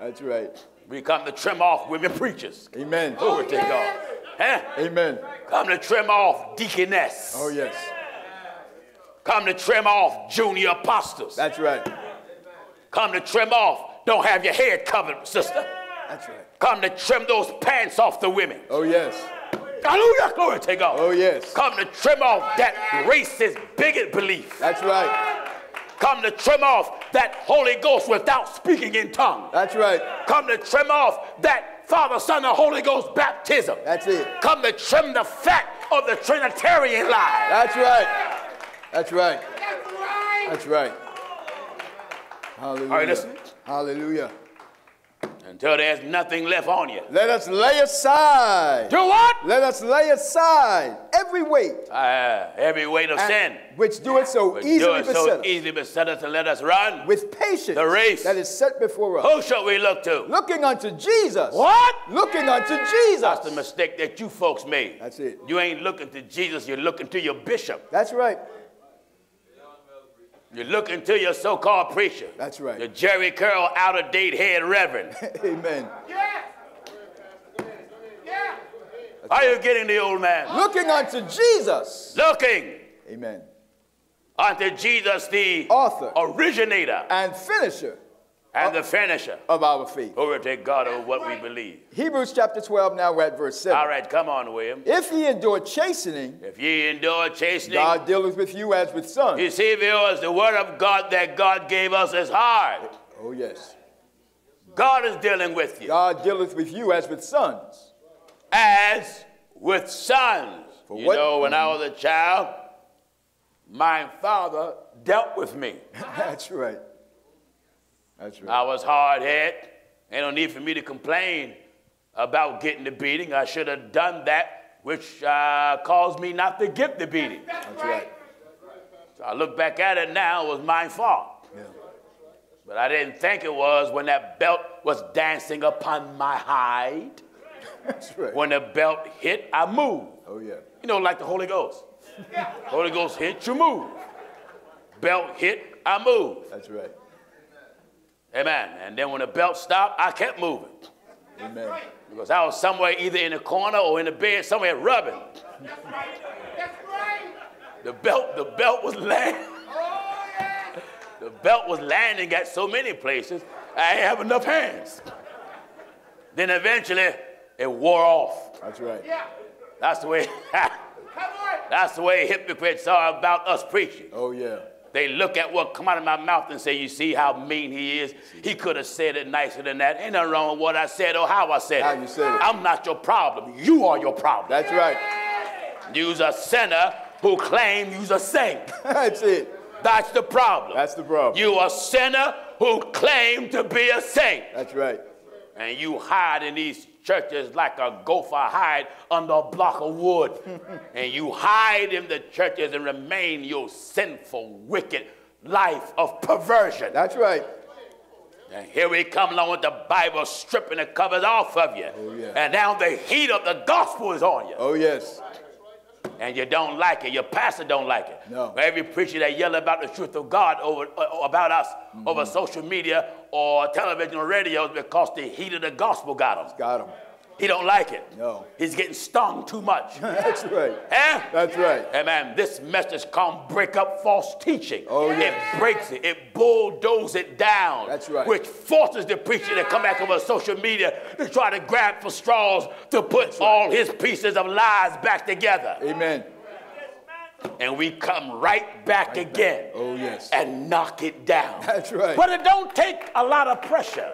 That's right. we come to trim off women preachers. Amen. Glory to God. Huh? Amen. Come to trim off deaconess. Oh, yes. Come to trim off junior apostles. That's right. Come to trim off. Don't have your head covered, sister. That's right. Come to trim those pants off the women. Oh, yes. Hallelujah. Glory to God. Oh, yes. Come to trim off that racist bigot belief. That's right. Come to trim off that Holy Ghost without speaking in tongues. That's right. Come to trim off that Father, Son, and Holy Ghost baptism. That's it. Come to trim the fat of the Trinitarian lie. That's right. That's right. That's right. Hallelujah. Are you listening? Hallelujah. Until there's nothing left on you. Let us lay aside. Do what? Let us lay aside every weight Uh, every weight of sin. which doeth so Which do easily it beset so us, easily beset us and let us run. with patience The race. that is set before us. Who shall we look to? Looking unto Jesus. What? Looking unto Jesus. That's the mistake that you folks made. That's it. You ain't looking to Jesus, you're looking to your bishop. That's right. You're looking to your so-called preacher. That's right. The Jheri Curl out-of-date head reverend. Amen. Yes. Are you getting the old man? Looking unto Jesus. Looking Amen. unto Jesus, the Author. originator And finisher and uh, the finisher. of our faith. Glory to God over what we believe. Hebrews chapter 12, now we're at verse 7. All right, come on, William. If ye endure chastening, If ye endure chastening, God dealeth with you as with sons. you see, viewers, the word of God that God gave us is hard. Oh, yes. God is dealing with you God dealeth with you as with sons. as with sons. For you what- know, when I was a child, my father dealt with me. That's right. That's right. I was hard hit. Ain't no need for me to complain about getting the beating. I should have done that, which uh, caused me not to get the beating. That's right. So I look back at it now, it was my fault. Yeah. But I didn't think it was when that belt was dancing upon my hide. That's right. When the belt hit, I moved. Oh, yeah. You know, like the Holy Ghost. Holy Ghost hit, you move. Belt hit, I move. That's right. Amen. And then when the belt stopped, I kept moving. Amen. Because I was somewhere either in the corner or in the bed, somewhere rubbing. That's right. That's right. The belt, the belt was landing. Oh, the belt was landing at so many places, I didn't have enough hands. Then eventually, it wore off. That's right. Yeah. That's the way. that's the way hypocrites are about us preaching. Oh, yeah. They look at what come out of my mouth and say, "You see how mean he is? He could have said it nicer than that. Ain't nothing wrong with what I said or how I said How it. you said it. I'm not your problem. You are your problem. That's right. You's a sinner who claim you's a saint. That's it. That's the problem. That's the problem. You a sinner who claim to be a saint, That's right. and you hide in these churches like a gopher hide under a block of wood, and you hide in the churches and remain your sinful, wicked life of perversion. That's right. And here we come along with the Bible stripping the covers off of you. Oh, yeah. And now the heat of the gospel is on you. Oh, yes. And you don't like it. Your pastor don't like it. No. Every preacher that yell about the truth of God over, uh, about us Mm-hmm. over social media or television or radio is because the heat of the gospel got him. Got him. He don't like it. No. He's getting stung too much. That's right. Eh? That's right. Amen. This message come break up false teaching. Oh, It breaks it. It bulldozes it down. That's right. Which forces the preacher to come back over social media to try to grab for straws to put all his pieces of lies back together. Amen. And we come right back again Oh, yes. and knock it down. That's right. But it don't take a lot of pressure.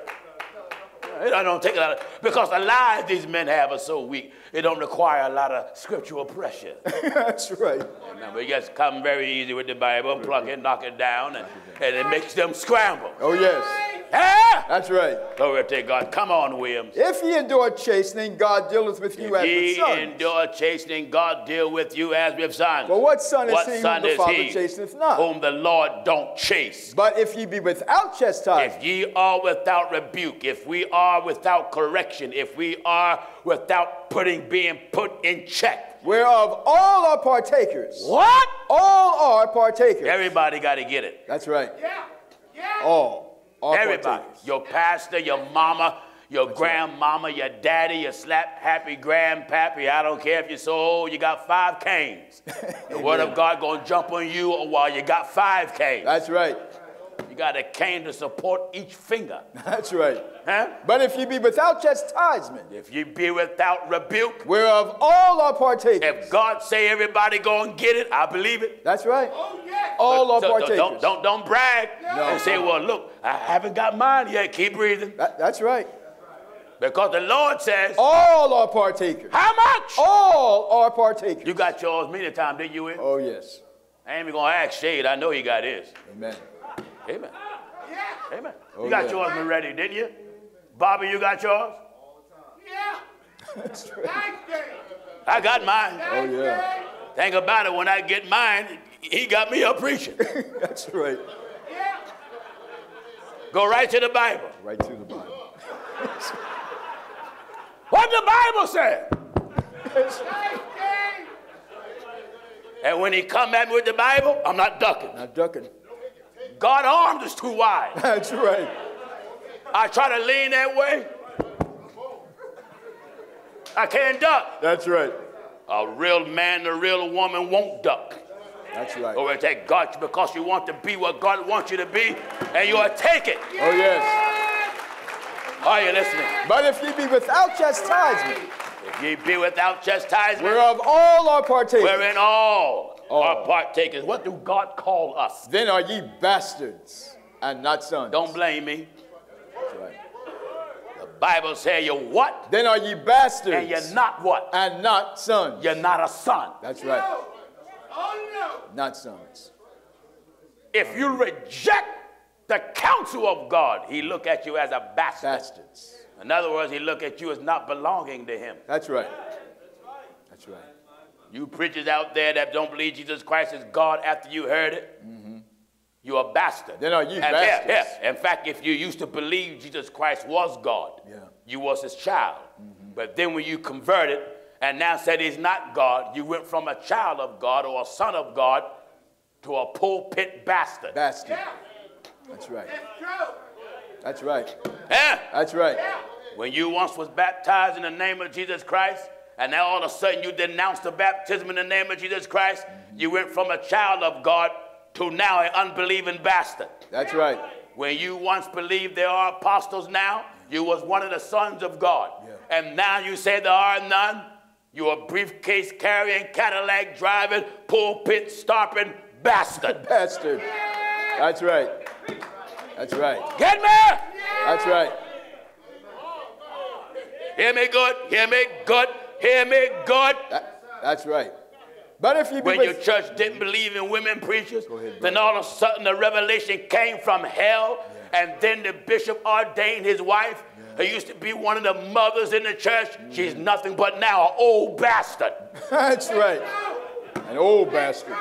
It don't take a lot of, because the lies these men have are so weak, it don't require a lot of scriptural pressure. That's right. Now, we just come very easy with the Bible, plug it, knock it down, and, and it makes them scramble. Oh, yes. Ah! That's right. Glory to God. Come on, Williams. If ye endure chastening, God dealeth with you If as with ye sons. endure chastening, God deal with you as with sons. For what son is What he whom the Father he chasteneth not? Whom the Lord don't chase. But if ye be without chastisement, If ye are without rebuke, if we are without correction, if we are without putting being put in check. whereof all are partakers. What? All are partakers. Everybody got to get it. That's right. Yeah. Yeah. All Everybody. Your pastor, your mama, your grandmama, your daddy, your slap happy grandpappy. I don't care if you're so old, you got five canes. the word of God gonna jump on you while you got five canes. That's right. You got a cane to support each finger. That's right. Huh? But if you be without chastisement, If you be without rebuke, whereof all are partakers. if God say everybody go and get it, I believe it. That's right. Oh, yeah. All are So- partakers. don't, don't, don't brag and say, well, look, I haven't got mine yet. Keep breathing. That- that's right. Because the Lord says, All are partakers. how much? All are partakers. You got yours many times, didn't you? Will? Oh, yes. I ain't even gonna ask Shade. I know he got his. Amen. Amen. Yeah. Amen. Oh, you got yeah. yours already, didn't you? Bobby, you got yours? Yeah. That's right. Thanks, I got mine. Oh, yeah. Think about it. When I get mine, he got me up preaching. That's right. Yeah. Go right to the Bible. Right to the Bible. What the Bible said. Thanks, Dave. And when he come at me with the Bible, I'm not ducking. Not ducking. God arms is too wide. That's right. I try to lean that way. I can't duck. That's right. A real man, a real woman won't duck. That's right. Oh, or take God because you want to be what God wants you to be, and you'll take it. Oh, yes. Are you listening? But if ye be without chastisement, If ye be without chastisement, whereof all are partakers, wherein All. Oh. are partakers. What do God call us? then are ye bastards and not sons. Don't blame me. That's right. The Bible says you're what? Then are ye bastards And you're not what? and not sons. You're not a son. That's right. Oh, no. Not sons. If you reject the counsel of God, he look at you as a bastard. Bastards. In other words, he look at you as not belonging to him. That's right. That's right. You preachers out there that don't believe Jesus Christ is God after you heard it, mm-hmm. you're a bastard. Then are ye and bastards? Yeah, yeah. In fact, if you used to believe Jesus Christ was God, Yeah. you was his child. Mm-hmm. But then when you converted and now said he's not God, you went from a child of God or a son of God to a pulpit bastard. Bastard. Yeah. That's right. It's true. That's right. Yeah. That's right. When you once was baptized in the name of Jesus Christ, and now all of a sudden you denounce the baptism in the name of Jesus Christ, you went from a child of God to now an unbelieving bastard. That's right. When you once believed there are apostles now, you was one of the sons of God. And now you say there are none. You're a briefcase carrying, Cadillac driving, pulpit stomping bastard. Bastard. That's right. That's right. Get me? That's right. Hear me good, hear me good, hear me good. That- that's right. But if you When your church didn't believe in women preachers, ahead, then all of a sudden the revelation came from hell, and then the bishop ordained his wife, who used to be one of the mothers in the church. Mm. She's nothing but now an old bastard. that's right. An old bastard.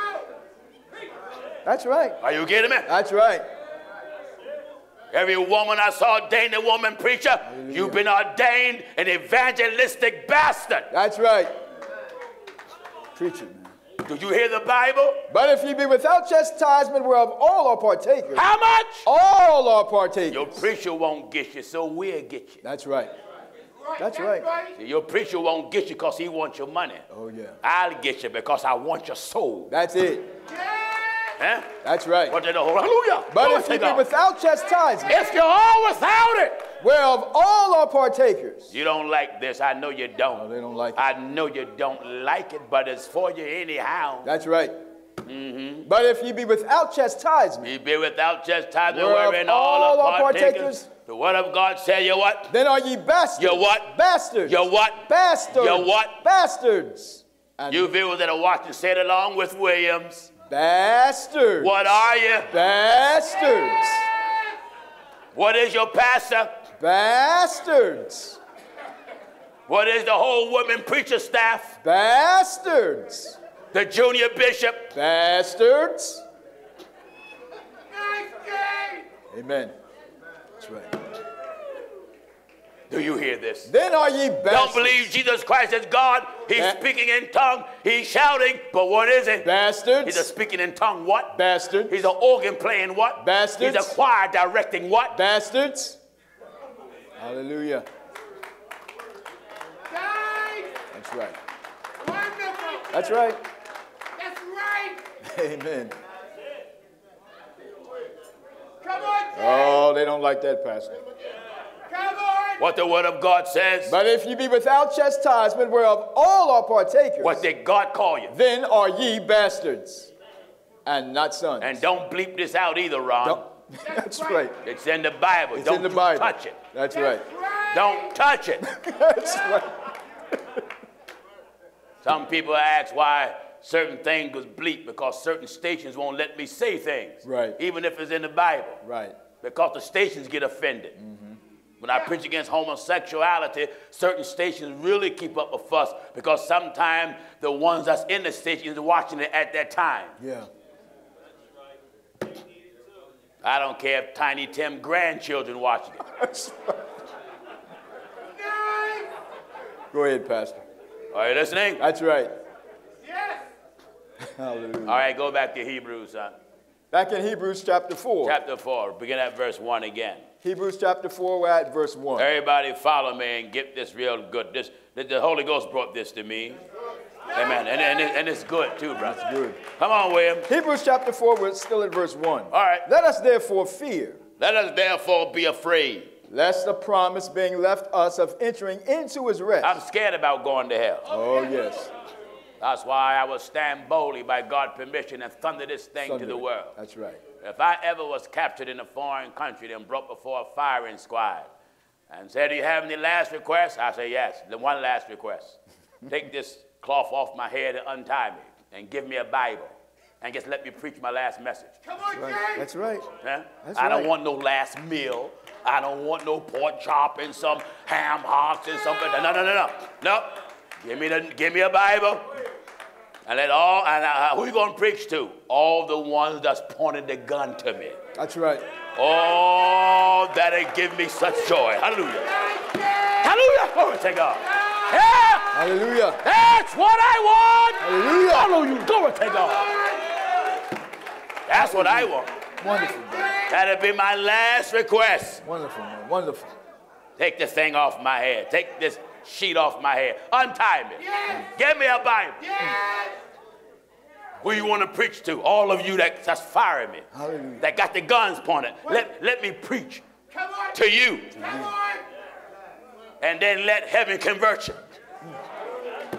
That's right. Are you getting me? That's right. Every woman I saw ordained a woman preacher, you've been ordained an evangelistic bastard. That's right. Preach it, man. Did you hear the Bible? But if you be without chastisement, whereof all are partakers, How much? all are partakers. Your preacher won't get you, so we'll get you. That's right. Right. That's right. Your preacher won't get you because he wants your money. Oh, yeah. I'll get you because I want your soul. That's it. Huh? That's right. What did the whole hallelujah? But if you be without chastisement, if you're all without it, whereof all are partakers, you don't like this. I know you don't. No, they don't like it. I know you don't like it, but it's for you anyhow. that's right. Mm-hmm. But if you be without chastisement, You be without chastisement, Whereof wherein all, all are partakers. partakers. The word of God say you what? then are ye bastards. You're what? Bastards. You're what? Bastards. You're what? Bastards. And You viewers that are watching, say it along with Williams. Bastards. What are you? Bastards. What is your pastor? Bastards. What is the whole woman preacher staff? Bastards. The junior bishop? Bastards. Amen. That's right. Do you hear this? Then are ye bastards. Don't believe Jesus Christ is God. He's Ba- speaking in tongue. He's shouting, but what is it? Bastards. He's a speaking in tongue what? Bastards. He's an organ playing what? Bastards. He's a choir directing what? Bastards. Hallelujah. That's right. wonderful. That's right. That's right. Amen. Come on, Jay. Oh, they don't like that, Pastor. Come on. What the word of God says. But if ye be without chastisement, whereof all are partakers, What did God call you? then are ye bastards and not sons. And don't bleep this out either, Ron. Don't- That's right. It's in the Bible. It's don't in the you Bible. touch it. That's right. Right. Don't touch it. That's right. Some people ask why certain things was bleep because certain stations won't let me say things. Right. Even if it's in the Bible. Right. Because the stations get offended. Mm-hmm. When I preach against homosexuality, certain stations really keep up a fuss because sometimes the ones that's in the station is watching it at that time. Yeah. That's right. I don't care if Tiny Tim grandchildren watching it. That's right. Nice. Go ahead, Pastor. Are you listening? That's right. Yes. Hallelujah. All right, go back to Hebrews, son. Back in Hebrews chapter 4. Chapter 4. Begin at verse 1 again. Hebrews chapter 4, we're at verse 1. Everybody follow me and get this real good. This, the, Holy Ghost brought this to me. Amen. And, and, and it's good too, brother. good. Come on, William. Hebrews chapter 4, we're still at verse 1. All right. Let us therefore fear, Let us therefore be afraid. lest the promise being left us of entering into his rest. I'm scared about going to hell. oh, yes. That's why I will stand boldly by God's permission and thunder this thing to the world. That's right. If I ever was captured in a foreign country and brought before a firing squad and said, Do you have any last requests? I say, Yes. The one last request. Take this cloth off my head and untie me and give me a Bible and just let me preach my last message. Come on, Right. Jay. That's right. Huh? That's I don't right. want no last meal. I don't want no pork chop and some ham hocks and something. No, no, no, no. No. Give me the give me a Bible. And let all and uh, who you gonna preach to? All the ones that's pointed the gun to me. That's right. Oh, that'll give me such joy. Hallelujah. Hallelujah. Glory to God. Yeah, Hallelujah. that's what I want. Hallelujah. Hallelujah. Glory to God. That's what I want. Wonderful, brother. That'll be my last request. Wonderful, man. Wonderful. Take this thing off my head. Take this sheet off my head. Untie me. Yes. Give me a Bible. Yes. Who you want to preach to? All of you that, that's firing me. Hallelujah. That got the guns pointed. Let, let me preach Come on. to you. Come on. And then let heaven convert you.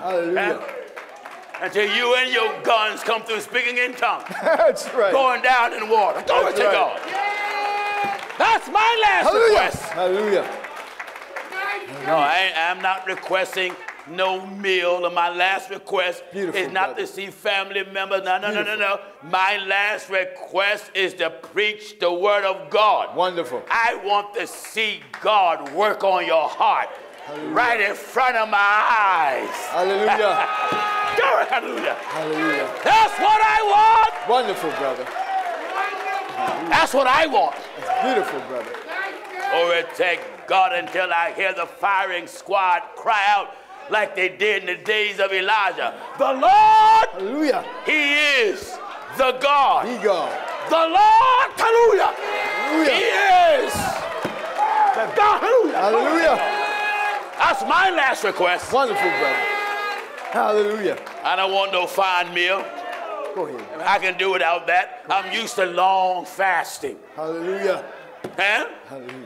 Hallelujah. Until you and your guns come through speaking in tongues. That's right. Going down in water. Glory That's to right. God. Yes. That's my last Hallelujah. request. Hallelujah. No, I I'm not requesting no meal. Or my last request Beautiful, is not brother. to see family members. No, no, no, no, no. My last request is to preach the word of God. Wonderful. I want to see God work on your heart right in front of my eyes. Hallelujah. Glory, hallelujah. Hallelujah. That's what I want. Wonderful, brother. That's what I want. Beautiful, brother. Glory to God until I hear the firing squad cry out like they did in the days of Elijah. The Lord, Hallelujah. He is the God. Be God. The Lord, hallelujah. hallelujah. He is the God, hallelujah. Hallelujah. That's my last request. Wonderful, brother. Hallelujah. I don't want no fine meal. Go ahead. I can do without that. I'm used to long fasting. Hallelujah. Huh?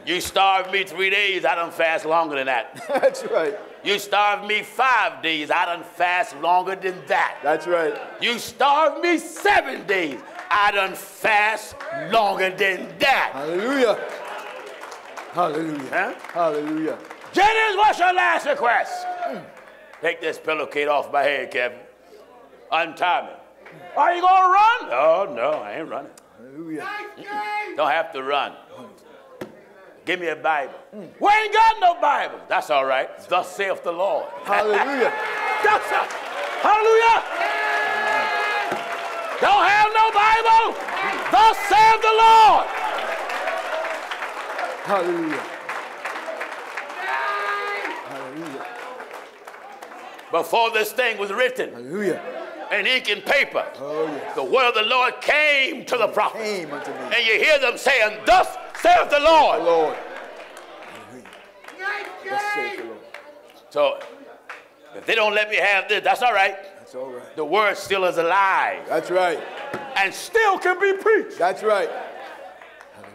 You starve me three days, I don't fast longer than that. That's right. You starve me five days, I done fast longer than that. That's right. You starve me seven days, I done fast longer than that. Hallelujah. Hallelujah. Huh? Hallelujah. Jennings, what's your last request? Take this pillowcase off my head, Kevin. Untie me. Are you gonna run? Oh no, I ain't running. Hallelujah. Don't have to run. Give me a Bible. We ain't got no Bible. That's all right. Thus saith the Lord. Hallelujah. That's a, hallelujah. Don't have no Bible. Thus saith the Lord. Hallelujah. Hallelujah. Before this thing was written Hallelujah. in ink and paper, Oh, yes. the word of the Lord came to the prophet. Came unto me. And you hear them saying, Thus saith the Lord. Lord. Nice Thus saith the. Lord. So if they don't let me have this, that's all right. That's all right. The word still is alive That's right. and still can be preached. That's right.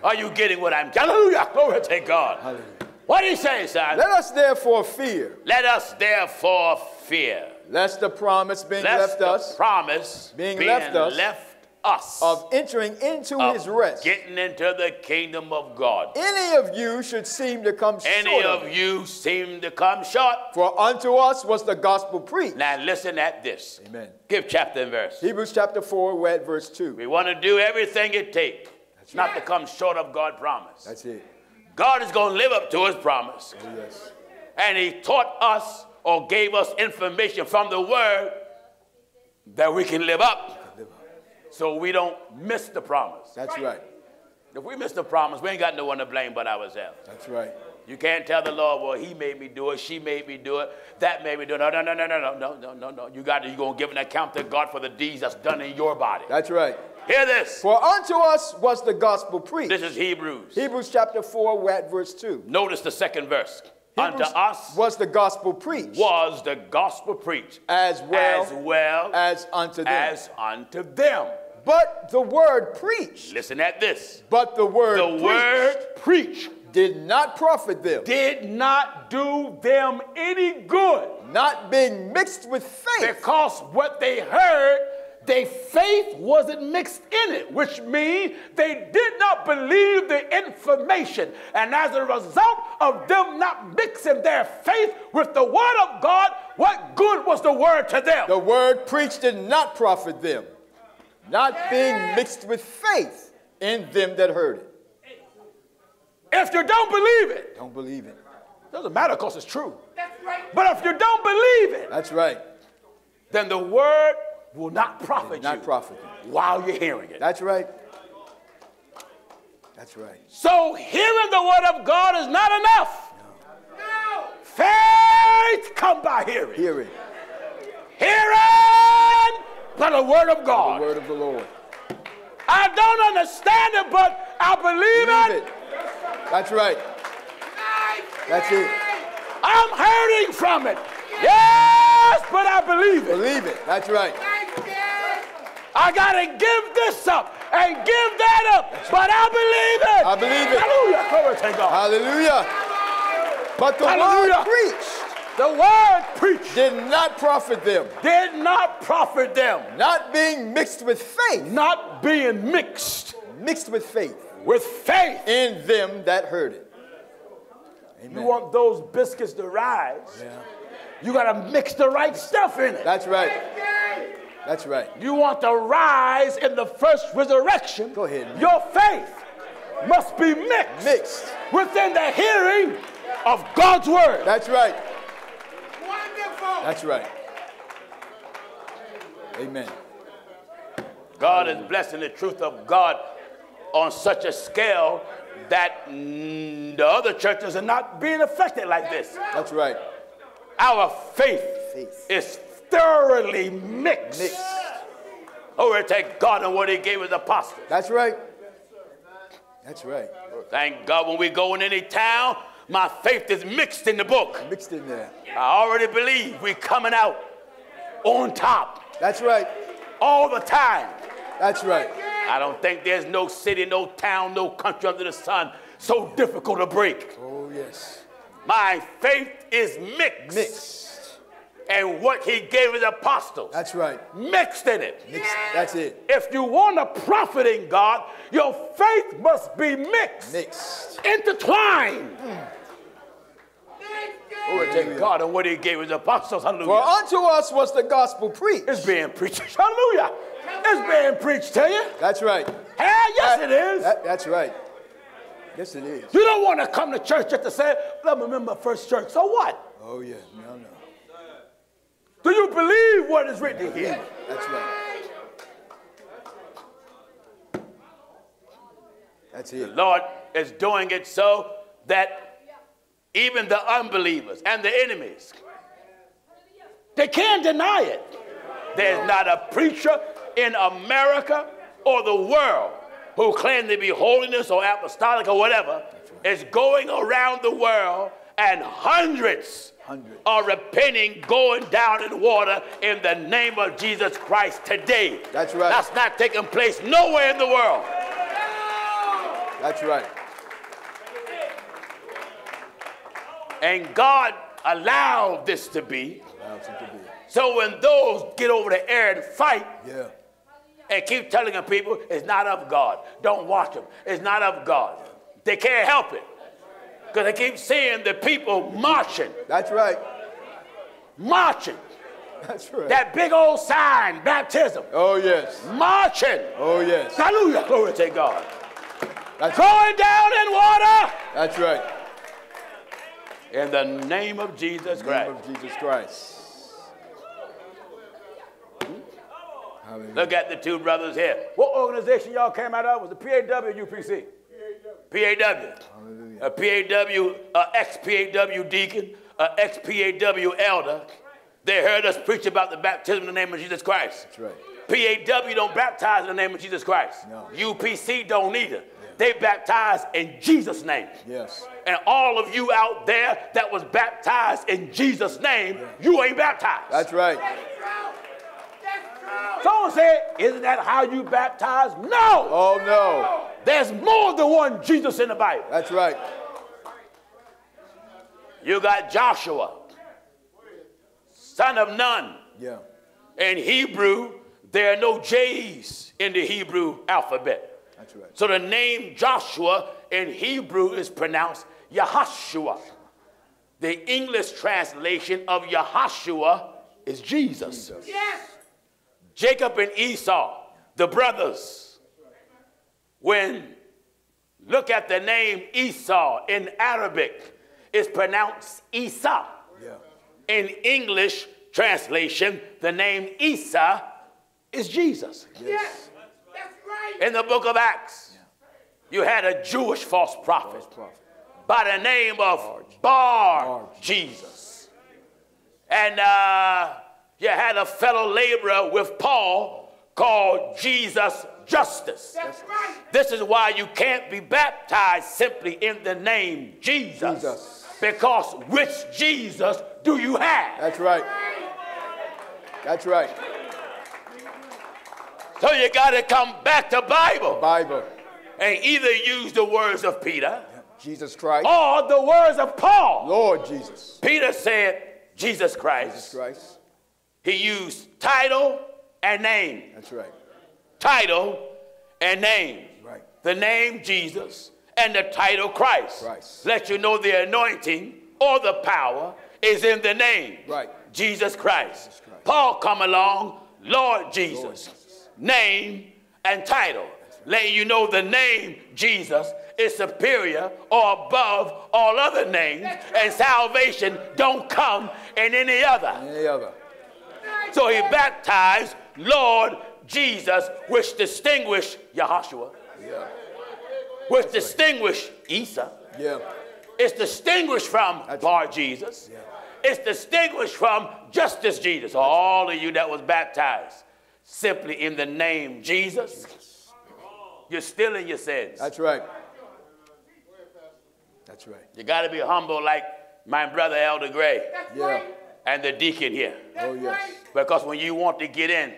Are you getting what I'm Hallelujah. Glory to God. Hallelujah. What do you say, son? Let us therefore fear, Let us therefore fear. lest the promise being Lest left the us promise being being left us left us of entering into of his rest, getting into the kingdom of God. any of you should seem to come Any short Any of you seem to come short. For unto us was the gospel preached. Now listen at this. Amen. Give chapter and verse. Hebrews chapter 4, we're at verse 2. We want to do everything it takes not to come short of God's promise. That's it. God is going to live up to his promise. Oh, yes. And he taught us or gave us information from the word that we can live up so we don't miss the promise. That's right. If we miss the promise, we ain't got no one to blame but ourselves. That's right. You can't tell the Lord, well, he made me do it, she made me do it, that made me do it. No, no, no, no, no, no, no, no, no, no. You got to, you're going to give an account to God for the deeds that's done in your body. That's right. Hear this. For unto us was the gospel preached. This is Hebrews. Hebrews chapter 4, we're at verse 2. Notice the second verse. Unto us was the gospel preached was the gospel preached as well as well as unto them. as unto them. But the word preached, Listen at this. but the word The preached word preach did not profit them, did not do them any good not being mixed with faith. because what they heard, their faith wasn't mixed in it, which means they did not believe the information. And as a result of them not mixing their faith with the word of God, what good was the word to them? The word preached did not profit them, not being mixed with faith in them that heard it. If you don't believe it, Don't believe it. doesn't matter because it's true. That's right. But if you don't believe it, That's right. then the word will not profit Not you profit them. while you're hearing it. That's right. That's right. So hearing the word of God is not enough. No. Faith come by hearing. Hear it. Hearing by the word of God. The word of the Lord. I don't understand it, but I believe, Believe it. it. That's right. That's it. I'm hurting from it. Yes, but I believe it. Believe it. That's right. I gotta give this up and give that up, but I believe it. I believe it. Hallelujah. Glory to God. Hallelujah. But the Hallelujah. word preached The word preached did not profit them, did not profit them, not being mixed with faith, not being mixed mixed with faith with faith. in them that heard it. You want those biscuits to rise, Yeah. you gotta mix the right stuff in it. That's right. That's right. You want to rise in the first resurrection. Go ahead, man. Your faith must be mixed, Mixed. within the hearing of God's word. That's right. That's right. Amen. God is blessing the truth of God on such a scale that the other churches are not being affected like this. That's right. Our faith, Faith. is thoroughly mixed. Mixed. Oh, Glory to God and what He gave His apostles. That's right. That's right. Thank God when we go in any town, my faith is mixed in the book. Mixed in there. I already believe we're coming out on top That's right. all the time. That's right. I don't think there's no city, no town, no country under the sun so difficult to break. Oh, yes. My faith is mixed. Mixed. And what he gave his apostles, That's right. mixed in it. Mixed. That's it. If you want to profit in God, your faith must be mixed, Mixed. intertwined. Glory to God and what he gave his apostles. For Hallelujah. unto us was the gospel preached. It's being preached. Hallelujah. It's being preached to you. That's right. Hell, yes, it is. That- that's right. Yes, it is. You don't want to come to church just to say, I'm a member of First Church. So what? Oh, yeah. No, no. Do you believe what is written here? That's right. That's it. The Lord is doing it so that even the unbelievers and the enemies, they can't deny it. There's not a preacher in America or the world who claim to be holiness or apostolic or whatever is going around the world and hundreds, Hundreds. are repenting, going down in water in the name of Jesus Christ today. That's right. That's not taking place nowhere in the world. That's right. And God allowed this to be. To be. So when those get over the air and fight Yeah. and keep telling them people it's not of God, don't watch them, it's not of God. They can't help it. Because I keep seeing the people marching, That's right. marching. That's right. That big old sign, baptism, oh, yes. marching. Oh, yes. Hallelujah. Glory to God. That's, Going down in water that's right. in the name of Jesus Christ. Name of Jesus Christ. Hallelujah. Look at the two brothers here. What organization y'all came out of? Was the PAW or UPC? PAW. Hallelujah. A PAW, uh, ex-PAW deacon, uh, ex-PAW elder. They heard us preach about the baptism in the name of Jesus Christ. That's right. PAW don't baptize in the name of Jesus Christ. No. UPC don't either. They baptize in Jesus' name. Yes. And all of you out there that was baptized in Jesus' name, you ain't baptized. That's right. That's true. That's true. Someone said, Isn't that how you baptize? No! Oh, no. There's more than one Jesus in the Bible. That's right. You got Joshua, son of Nun. Yeah. In Hebrew, there are no J's in the Hebrew alphabet. That's right. So the name Joshua in Hebrew is pronounced Yahashua. The English translation of Yahashua is Jesus. Yes. Jacob and Esau, the brothers, when look at the name Esau in Arabic, it's pronounced Isa. Yeah. In English translation, the name Isa is Jesus. Yes. That's right. In the book of Acts, you had a Jewish false prophet Prophet. by the name of Bar Jesus. And uh, you had a fellow laborer with Paul called Jesus Justus. That's right. This is why you can't be baptized simply in the name Jesus. Jesus. Because which Jesus do you have? That's right. That's right. So you got to come back to Bible Bible. and either use the words of Peter Jesus Christ. or the words of Paul. Lord Jesus. Peter said Jesus Christ. Jesus Christ. He used title and name. That's right. Title and name. Right. The name Jesus and the title Christ. Christ. Let you know the anointing or the power is in the name. Right. Jesus Christ. Jesus Christ. Paul come along, Lord Jesus. Lord Jesus. Name and title. Letting you know the name Jesus is superior or above all other names, and salvation don't come in any other. Any other. So he baptized Lord Jesus, which distinguished Yahushua, Yeah. which distinguished Isa. Yeah. It's distinguished from Bar Jesus. It's distinguished from Justus Jesus. All of you that was baptized simply in the name Jesus, you're still in your sins. That's right. That's right. You got to be humble like my brother Elder Gray Yeah. Right. and the deacon here. Oh, yes. Because when you want to get in,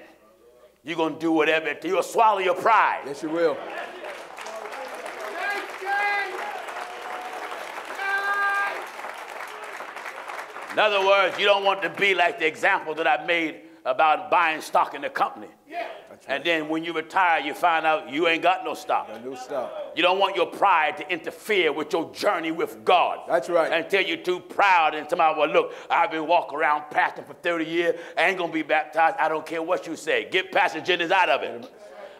you're going to do whatever. it- You'll swallow your pride. Yes, you will. Thank you. Nice. In other words, you don't want to be like the example that I made about buying stock in the company. Yeah. And then when you retire, you find out you ain't got no stock. No stop. You don't want your pride to interfere with your journey with God. That's right. Until you're too proud and somebody, well, look, I've been walking around pastoring for 30 years. I ain't going to be baptized. I don't care what you say. Get Pastor Jennings out of it.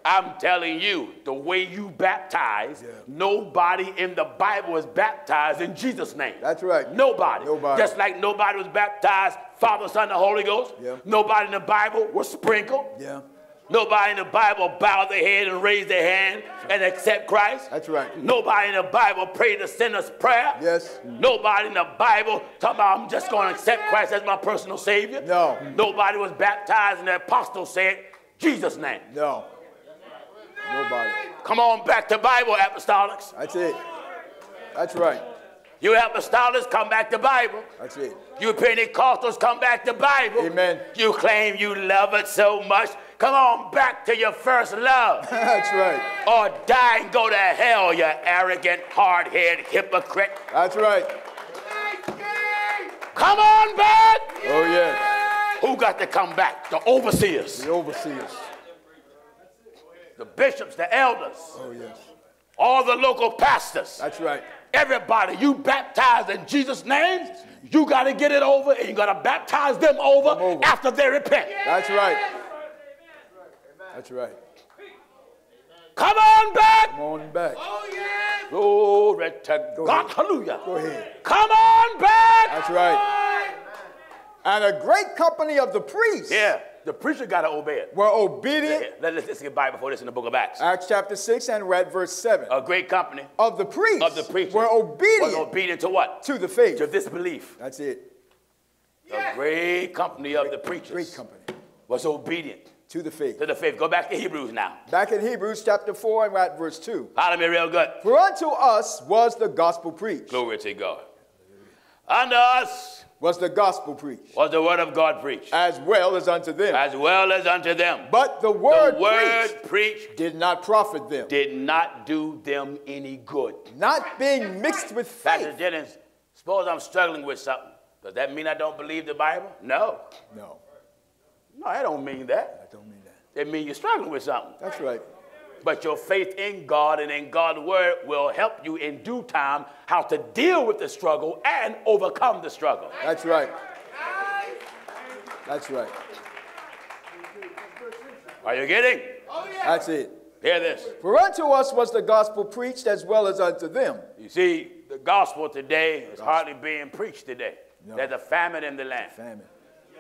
I'm telling you, the way you baptize, Yeah. nobody in the Bible is baptized in Jesus' name. That's right. Nobody. Nobody. Just like nobody was baptized, Father, Son, and Holy Ghost. Yeah. Nobody in the Bible was sprinkled. Yeah. Nobody in the Bible bowed their head and raised their hand and accept Christ. That's right. Nobody in the Bible prayed the sinner's prayer. Yes. Nobody in the Bible talking about I'm just going to accept Christ as my personal Savior. No. Nobody was baptized and the apostle said Jesus' name. No. Nobody. Come on back to Bible apostolics. That's it. That's right. You apostolics, come back to Bible. That's it. You Pentecostals, come back to Bible. Amen. You claim you love it so much. Come on back to your first love. That's right. or die and go to hell, you arrogant, hard-headed hypocrite. That's right. Come on back. Oh, yes. Who got to come back? The overseers, The overseers. the bishops, the elders, Oh, yes. all the local pastors. That's right. Everybody, you baptized in Jesus' name, you got to get it over and you got to baptize them over, Them over. after they repent. That's right. That's right. Come on back. Come on back. Oh, Glory to God. Hallelujah. Go ahead. Come on back. That's right. And a great company of the priests Yeah, the preacher got to obey it. were obedient. Yeah, let, us let's get by before this in the book of Acts. Acts chapter 6 and read verse 7. A great company Of the priests of the preachers were obedient was obedient to what? to the faith. To this belief. That's it. A great company of the preachers Great company. was obedient To the faith. to the faith. Go back to Hebrews now. Back in Hebrews chapter 4 and at verse 2. Follow me real good. For unto us was the gospel preached. Glory to God. Unto us Was the gospel preached. was the word of God preached, As well as unto them. as well as unto them. But the word, the word preached preached did not profit them. did not do them any good. Not being mixed with faith. Pastor. Jennings, suppose I'm struggling with something. Does that mean I don't believe the Bible? No. No, No, I don't mean that. I don't mean that. It means you're struggling with something. That's right. But your faith in God and in God's word will help you in due time how to deal with the struggle and overcome the struggle. That's right. That's right. Are you getting? Oh, yeah. That's it. Hear this. For unto us was the gospel preached as well as unto them. You see, the gospel today is hardly being preached today. No. There's a famine in the land. Famine.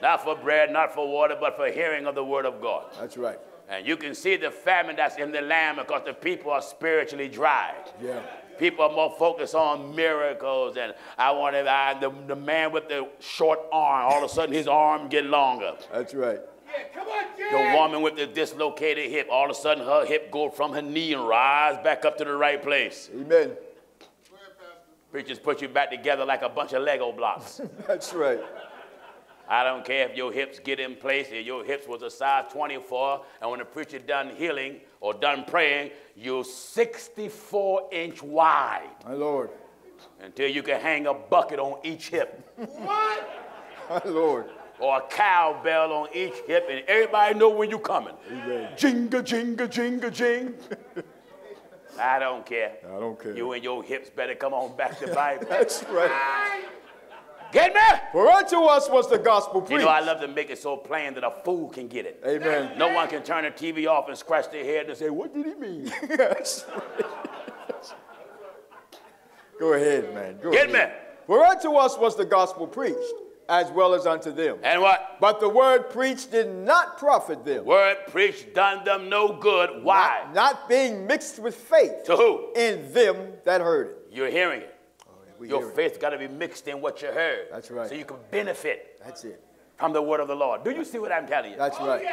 Not for bread, not for water, but for hearing of the word of God. That's right. And you can see the famine that's in the land because the people are spiritually dry. Yeah. People are more focused on miracles, and I want to, I, the, the man with the short arm, all of a sudden his arm get longer. That's right. Yeah, on, The woman with the dislocated hip, all of a sudden her hip go from her knee and rise back up to the right place. Amen. Preachers put you back together like a bunch of Lego blocks. That's right. I don't care if your hips get in place, if your hips was a size 24, and when the preacher done healing or done praying, you're 64 inch wide My Lord. until you can hang a bucket on each hip what? My Lord. or a cowbell on each hip, and everybody know when you coming. Amen. Jinga, jinga, jinga, jing. I don't care. I don't care. You and your hips better come on back to Bible. That's right. Get me? For unto us was the gospel preached. You know, I love to make it so plain that a fool can get it. Amen. No one can turn the TV off and scratch their head and say, What did he mean? Yes. Go ahead, man. Go Get ahead. me? For unto us was the gospel preached, as well as unto them. And what? But the word preached did not profit them. Word preached done them no good. Why? Not, not being mixed with faith To who? in them that heard it. You're hearing it. We Your hear it. faith got to be mixed in what you heard. That's right. So you can benefit That's it. from the word of the Lord. Do you see what I'm telling you? That's oh, right.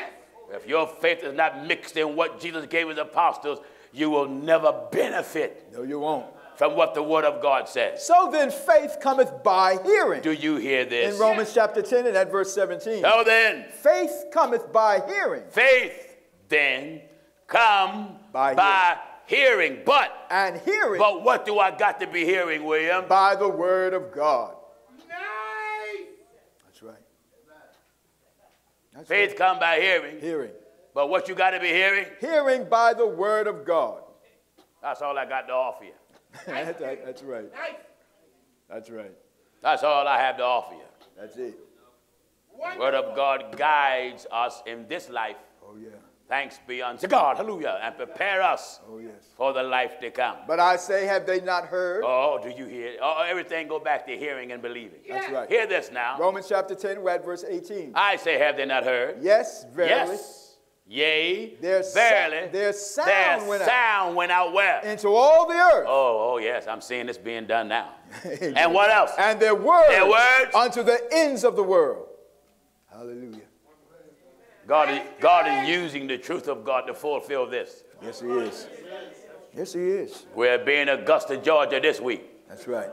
If your faith is not mixed in what Jesus gave his apostles, you will never benefit No, you won't. from what the word of God says. So then faith cometh by hearing. Do you hear this? In Romans chapter 10 and at verse 17. So then, Faith cometh by hearing, faith then come By by, hearing. Hearing, but and hearing but what do I got to be hearing, William? by the word of God. That's right. That's Faith come by hearing. right. Hearing. But what you got to be hearing? Hearing by the word of God. That's all I got to offer you. That's right. That's right. That's right. That's all I have to offer you. That's it. Word of God guides us in this life yeah. Thanks be unto God. Hallelujah. And prepare us Oh, yes. for the life to come. But I say, have they not heard? Oh, do you hear? Oh, everything go back to hearing and believing. That's right. Hear this now. Romans chapter 10, we're at verse 18. I say, have they not heard? Yes, verily. Yes. Yea. Their sa- verily. their sound their went out. sound went out where? Into all the earth. Oh, oh, yes. I'm seeing this being done now. and what else? And their words, Their words. unto the ends of the world. Hallelujah. God is, God is using the truth of God to fulfill this. Yes, he is. Yes, he is. We're being Augusta, Georgia this week. That's right.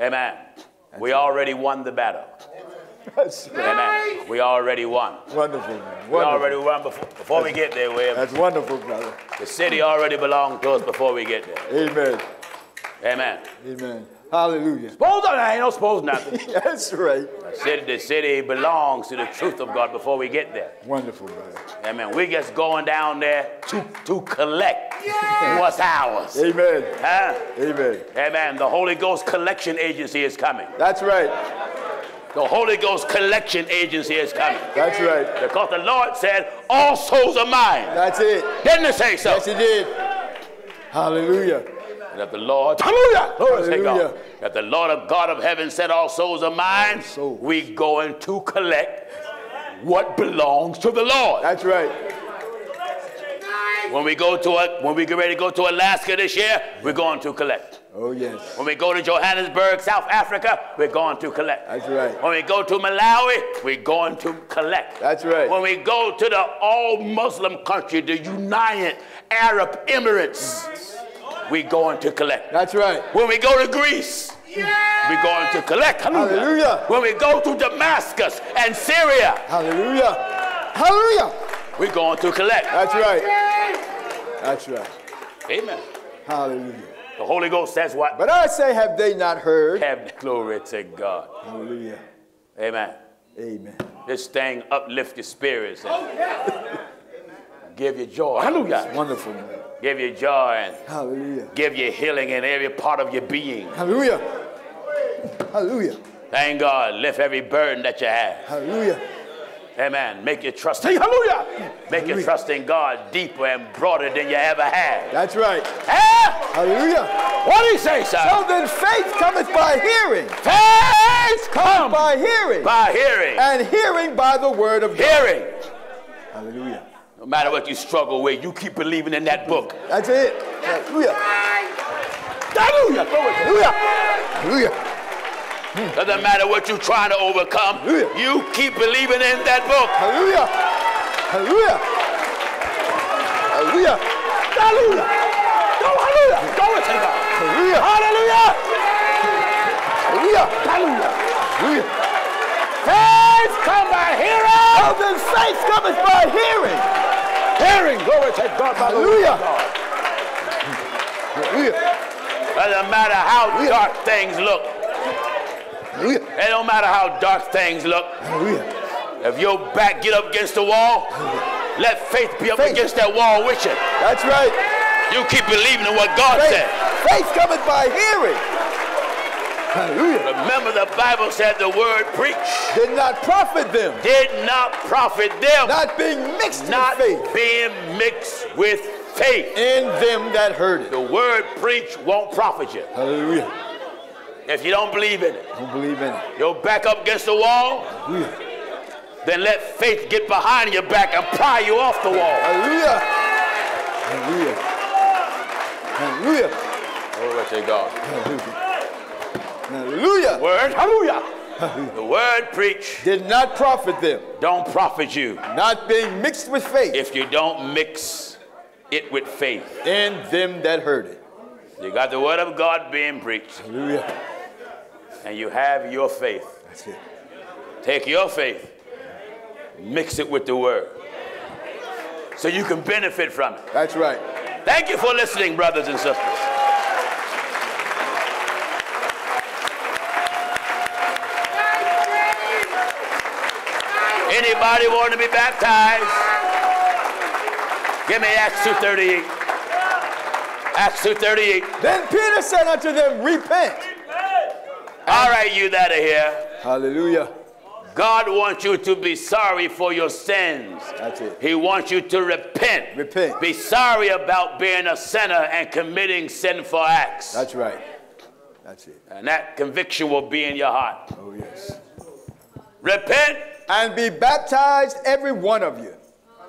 Amen. We already won the battle. That's right. Amen. We already won. Wonderful, man. We already won before, before we get there. We That's wonderful, brother. the city already belonged to us before we get there. Amen. Amen. Amen. Hallelujah. Suppose I ain't no suppose nothing. That's right. The city, the city belongs to the truth of God before we get there. Wonderful, brother. Amen. We're just going down there to, to collect what's ours. Amen. Huh? Amen. Amen. The Holy Ghost collection agency is coming. That's right. The Holy Ghost collection agency is coming. That's right. Because the Lord said, all souls are mine. That's it. Didn't it say so? Yes, he did. Hallelujah. And that the Lord, hallelujah, glory Hallelujah. God. That the Lord of God of heaven said, all souls are mine. Souls. We going to collect what belongs to the Lord. That's right. When we go to a, when we get ready to go to Alaska this year, we're going to collect. Oh, yes. When we go to Johannesburg, South Africa, we're going to collect. That's right. When we go to Malawi, we're going to collect. That's right. When we go to the all Muslim country, the United Arab Emirates, we're going to collect. That's right. When we go to Greece, we're going to collect. Hallelujah. When we go to Damascus and Syria, Hallelujah. Hallelujah. we're going to collect. That's right. That's right. Amen. Hallelujah. The Holy Ghost says what? But I say, have they not heard? Have glory to God. Hallelujah. Amen. Amen. This thing uplift your spirits and oh, give you joy. Hallelujah. Wonderful, man. Give you joy and Hallelujah. give you healing in every part of your being. Hallelujah. Hallelujah. Thank God. Lift every burden that you have. Hallelujah. Amen. Make your trust. Hallelujah. Make your trust in God deeper and broader than you ever had. That's right. Hallelujah. What do you say, sir? So then faith cometh by hearing, Faith come by hearing, by hearing. and hearing by the word of God. Hearing. Hallelujah. No matter what you struggle with, you keep believing in that book. That's it. Hallelujah. Hallelujah. To Hallelujah. Hallelujah. Doesn't matter what you're trying to overcome. Hallelujah. You keep believing in that book. Hallelujah. Hallelujah. Hallelujah. Hallelujah. Go, hallelujah. Glory to God. Hallelujah. Hallelujah. Hallelujah. Hallelujah. Hallelujah. Faith come by hearing. So then faith cometh by hearing. Hearing. Glory to God. by the word of Hallelujah. Hallelujah. Doesn't matter how dark things look. Hallelujah. It don't matter how dark things look. Hallelujah. If your back get up against the wall, let faith be up Faith. against that wall with you. That's right. You keep believing in what God Faith, said. faith cometh by hearing. Hallelujah. Remember, the Bible said the word preach Did not profit them, did not profit them, not being mixed not with faith being mixed with faith. in them that heard it. The word preach won't profit you Hallelujah. if you don't believe in it. Don't believe in it. You'll back up against the wall, Hallelujah. then let faith get behind your back and pry you off the wall. Hallelujah. Hallelujah. Hallelujah. Glory to God. Hallelujah. Hallelujah. Word, hallelujah. The word preach Did not profit them, don't profit you not being mixed with faith if you don't mix it with faith. in them that heard it. You got the word of God being preached, Hallelujah. and you have your faith. That's it. Take your faith, mix it with the word, so you can benefit from it. That's right. Thank you for listening, brothers and sisters. Anybody want to be baptized? Give me Acts 2.38. Acts 2.38. Then Peter said unto them, Repent. All right, you that are here. Hallelujah. God wants you to be sorry for your sins. That's it. He wants you to repent. Repent. Be sorry about being a sinner and committing sinful acts. That's right. That's it. and that conviction will be in your heart. Oh, yes. Repent. And be baptized, every one of you.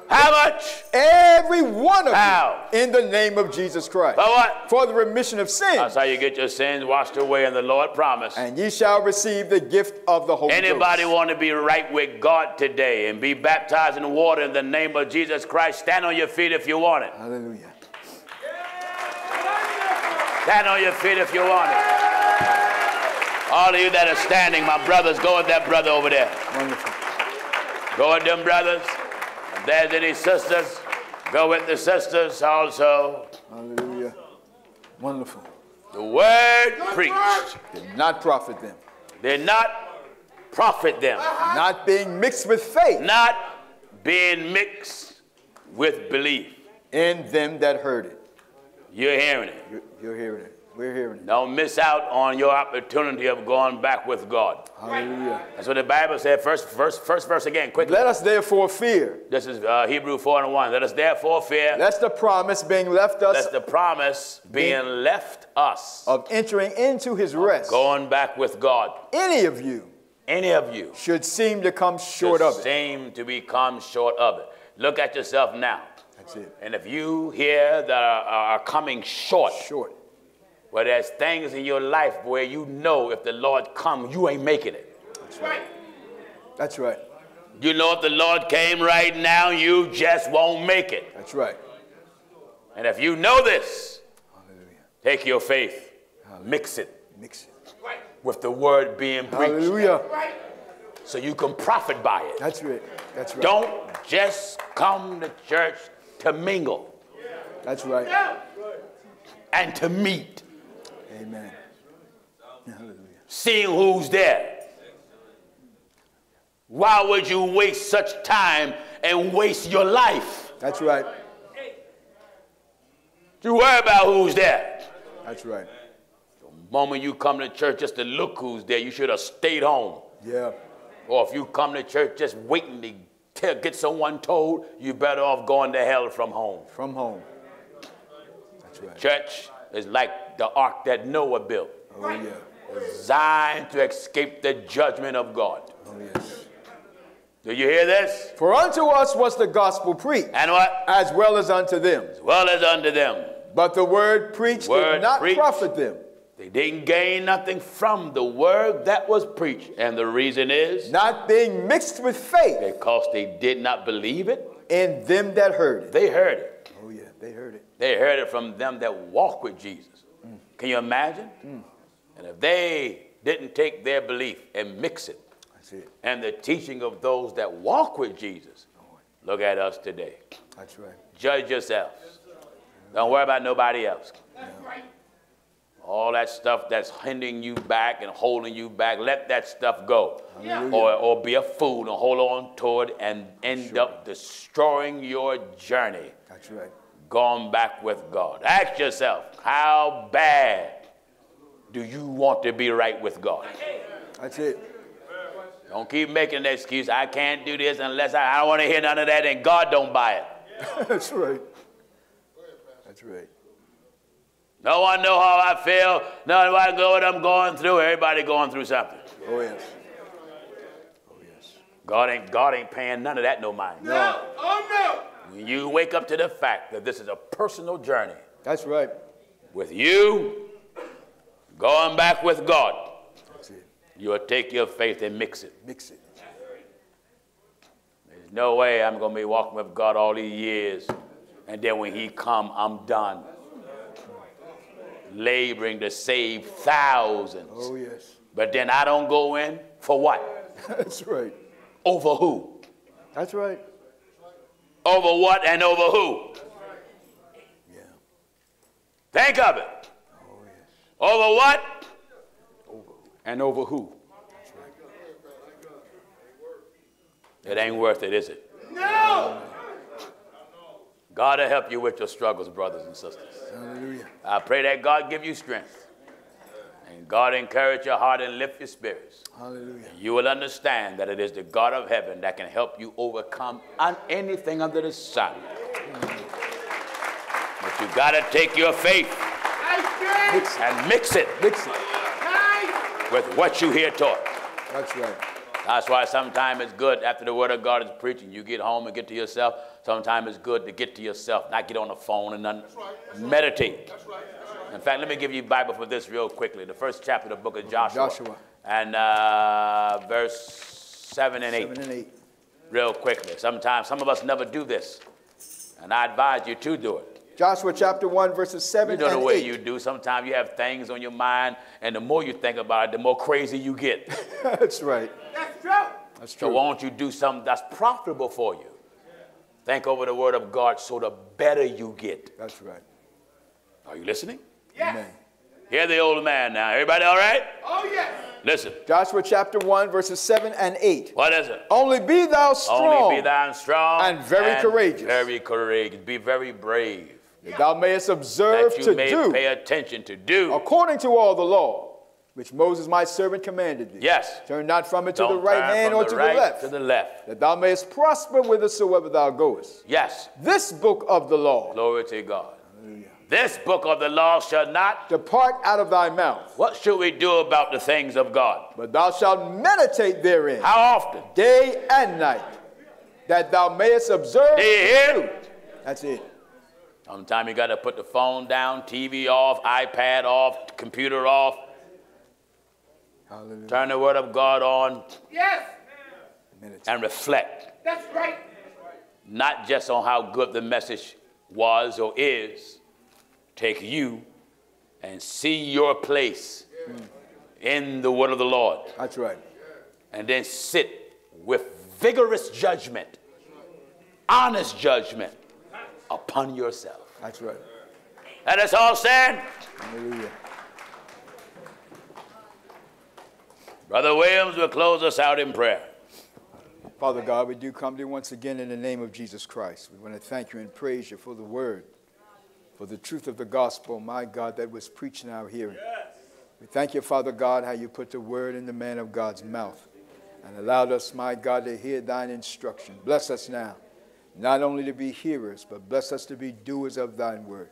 How much? Every one of How? you. In the name of Jesus Christ. For what? For the remission of sins. That's how you get your sins washed away, and the Lord promised. And ye shall receive the gift of the Holy Anybody Ghost. want to be right with God today and be baptized in water in the name of Jesus Christ? Stand on your feet if you want it. Hallelujah. Stand on your feet if you want it. All of you that are standing, my brothers, go with that brother over there. Wonderful. Go with them brothers. If there's any sisters, go with the sisters also. Hallelujah. Wonderful. The word preached Did not profit them. did not profit them, Not being mixed with faith not being mixed with belief. in them that heard it. You're hearing it. You're, you're hearing it. We're hearing it. Don't miss out on your opportunity of going back with God. Hallelujah. That's what the Bible said. First, first, first verse again, quickly. Let us therefore fear, This is uh, Hebrew 4 and 1. Let us therefore fear, That's the promise being left us That's the promise being left us, of entering into his rest, going back with God. any of you Any of you should seem to come short of it. seem to become short of it. Look at yourself now. That's it. And if you here that are, are coming short, Short. Where there's things in your life where you know if the Lord come, you ain't making it. That's right. That's right. You know if the Lord came right now, you just won't make it. That's right. And if you know this, Hallelujah. take your faith, mix it Mix it. with the word being preached Hallelujah. so you can profit by it. That's right. That's right. Don't just come to church to mingle That's right. and to meet, Amen. Hallelujah. seeing who's there. Why would you waste such time and waste your life? That's right. You worry about who's there. That's right. The moment you come to church just to look who's there, you should have stayed home. Yeah. Or if you come to church just waiting to tell, get someone told, you better off going to hell from home. From home. That's right. Church is like the ark that Noah built, Oh, yeah. designed to escape the judgment of God. Oh, yes. Do you hear this? For unto us was the gospel preached, And what? as well as unto them. As well as unto them. But the word preached Word did not preached. profit them, They didn't gain nothing from the word that was preached. And the reason is not being mixed with faith because they did not believe it. in them that heard it. They heard it. Yeah. They heard it. They heard it from them that walk with Jesus. Mm. Can you imagine? Mm. And if they didn't take their belief and mix it That's it. and the teaching of those that walk with Jesus, look at us today. That's right. Judge yourselves. Don't worry about nobody else. That's right. All that stuff that's hindering you back and holding you back, let that stuff go. Or, or be a fool and hold on to it and end up destroying your journey That's right. Going back with God. Ask yourself, how bad do you want to be right with God? That's it. Don't keep making an excuse. I can't do this unless I, I don't want to hear none of that, and God don't buy it. That's right. That's right. No one know how I feel. No one know what I'm going through. Everybody going through something. Oh, yes. Oh, yes. God ain't God ain't paying none of that no mind. No. Oh, When you wake up to the fact that this is a personal journey That's right. with you going back with God, you'll take your faith and mix it. Mix it. There's no way I'm going to be walking with God all these years, and then when He come, I'm done. Laboring to save thousands, Oh, yes. but then I don't go in for what? That's right. Over who? That's right. Over what and over who? Yeah. Think of it. Oh, yes. Over what? And over who? It ain't worth it, is it? no. God will help you with your struggles, brothers and sisters. Hallelujah. I pray that God give you strength And God encourage your heart and lift your spirits. Hallelujah. You will understand that it is the God of heaven that can help you overcome un- anything under the sun. But you got to take your faith Nice, Jay. and mix it Mix it. With what you hear taught. That's right. That's why sometimes it's good after the word of God is preaching, you get home and get to yourself. Sometimes it's good to get to yourself, not get on the phone and none, meditate. In fact, let me give you Bible for this real quickly. The first chapter of the book of Joshua. Joshua. And uh, verse 7 and 8. Seven and eight. Real quickly. Sometimes some of us never do this. And I advise you to do it. Joshua chapter 1, verses 7 You know the way 8. you do. Sometimes you have things on your mind, and the more you think about it, the more crazy you get. That's right. That's true. That's true. So why don't you do something that's profitable for you? Think over the word of God so the better you get. That's right. Are you listening? Yes. Amen. Hear the old man now. Everybody all right? Oh, yes. Listen. Joshua chapter 1, verses 7 and 8. What is it? Only be thou strong, Only be thou strong and very courageous. Very courageous. Be very brave. That thou mayest observe That you to may do pay attention to do. according to all the law, which Moses my servant commanded thee. Yes. Turn not from it to Don't the right hand or the to right the left, To the left. that thou mayest prosper whithersoever thou goest. Yes. This book of the law Glory to God. This book of the law shall not. depart out of thy mouth, What should we do about the things of God? but thou shalt meditate therein How often? day and night, that thou mayest observe. Do you hear? That's it. Sometimes you got to put the phone down, TV off, iPad off, computer off, Hallelujah. turn the Word of God on, Yes. Meditate. and reflect. That's right. Not just on how good the message was or is. Take you and see your place in the Word of the Lord. That's right. And then sit with vigorous judgment, honest judgment upon yourself. That's right. Let us all stand. Hallelujah. Brother Williams will close us out in prayer. Father God, we do come to you once again in the name of Jesus Christ. We want to thank you and praise you for the word, for the truth of the gospel, my God, that was preached in our hearing. We thank you, Father God, how you put the word in the man of God's mouth and allowed us, my God, to hear thine instruction. Bless us now, not only to be hearers, but bless us to be doers of thine word.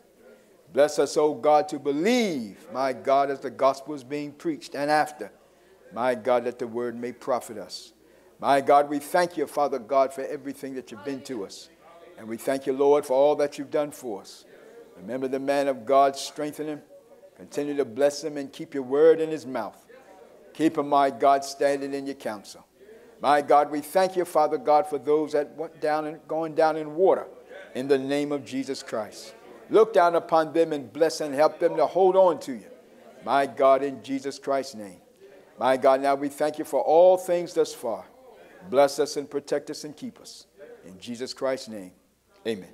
Bless us, O God, to believe, my God, as the gospel is being preached and after, my God, that the word may profit us. My God, we thank you, Father God, for everything that you've been to us. And we thank you, Lord, for all that you've done for us. Remember the man of God, strengthen him. Continue to bless him and keep your word in his mouth. Keep him, my God, standing in your counsel. My God, we thank you, Father God, for those that went down and going down in water in the name of Jesus Christ. Look down upon them and bless and help them to hold on to you. My God, in Jesus Christ's name. My God, now we thank you for all things thus far. Bless us and protect us and keep us. In Jesus Christ's name, amen.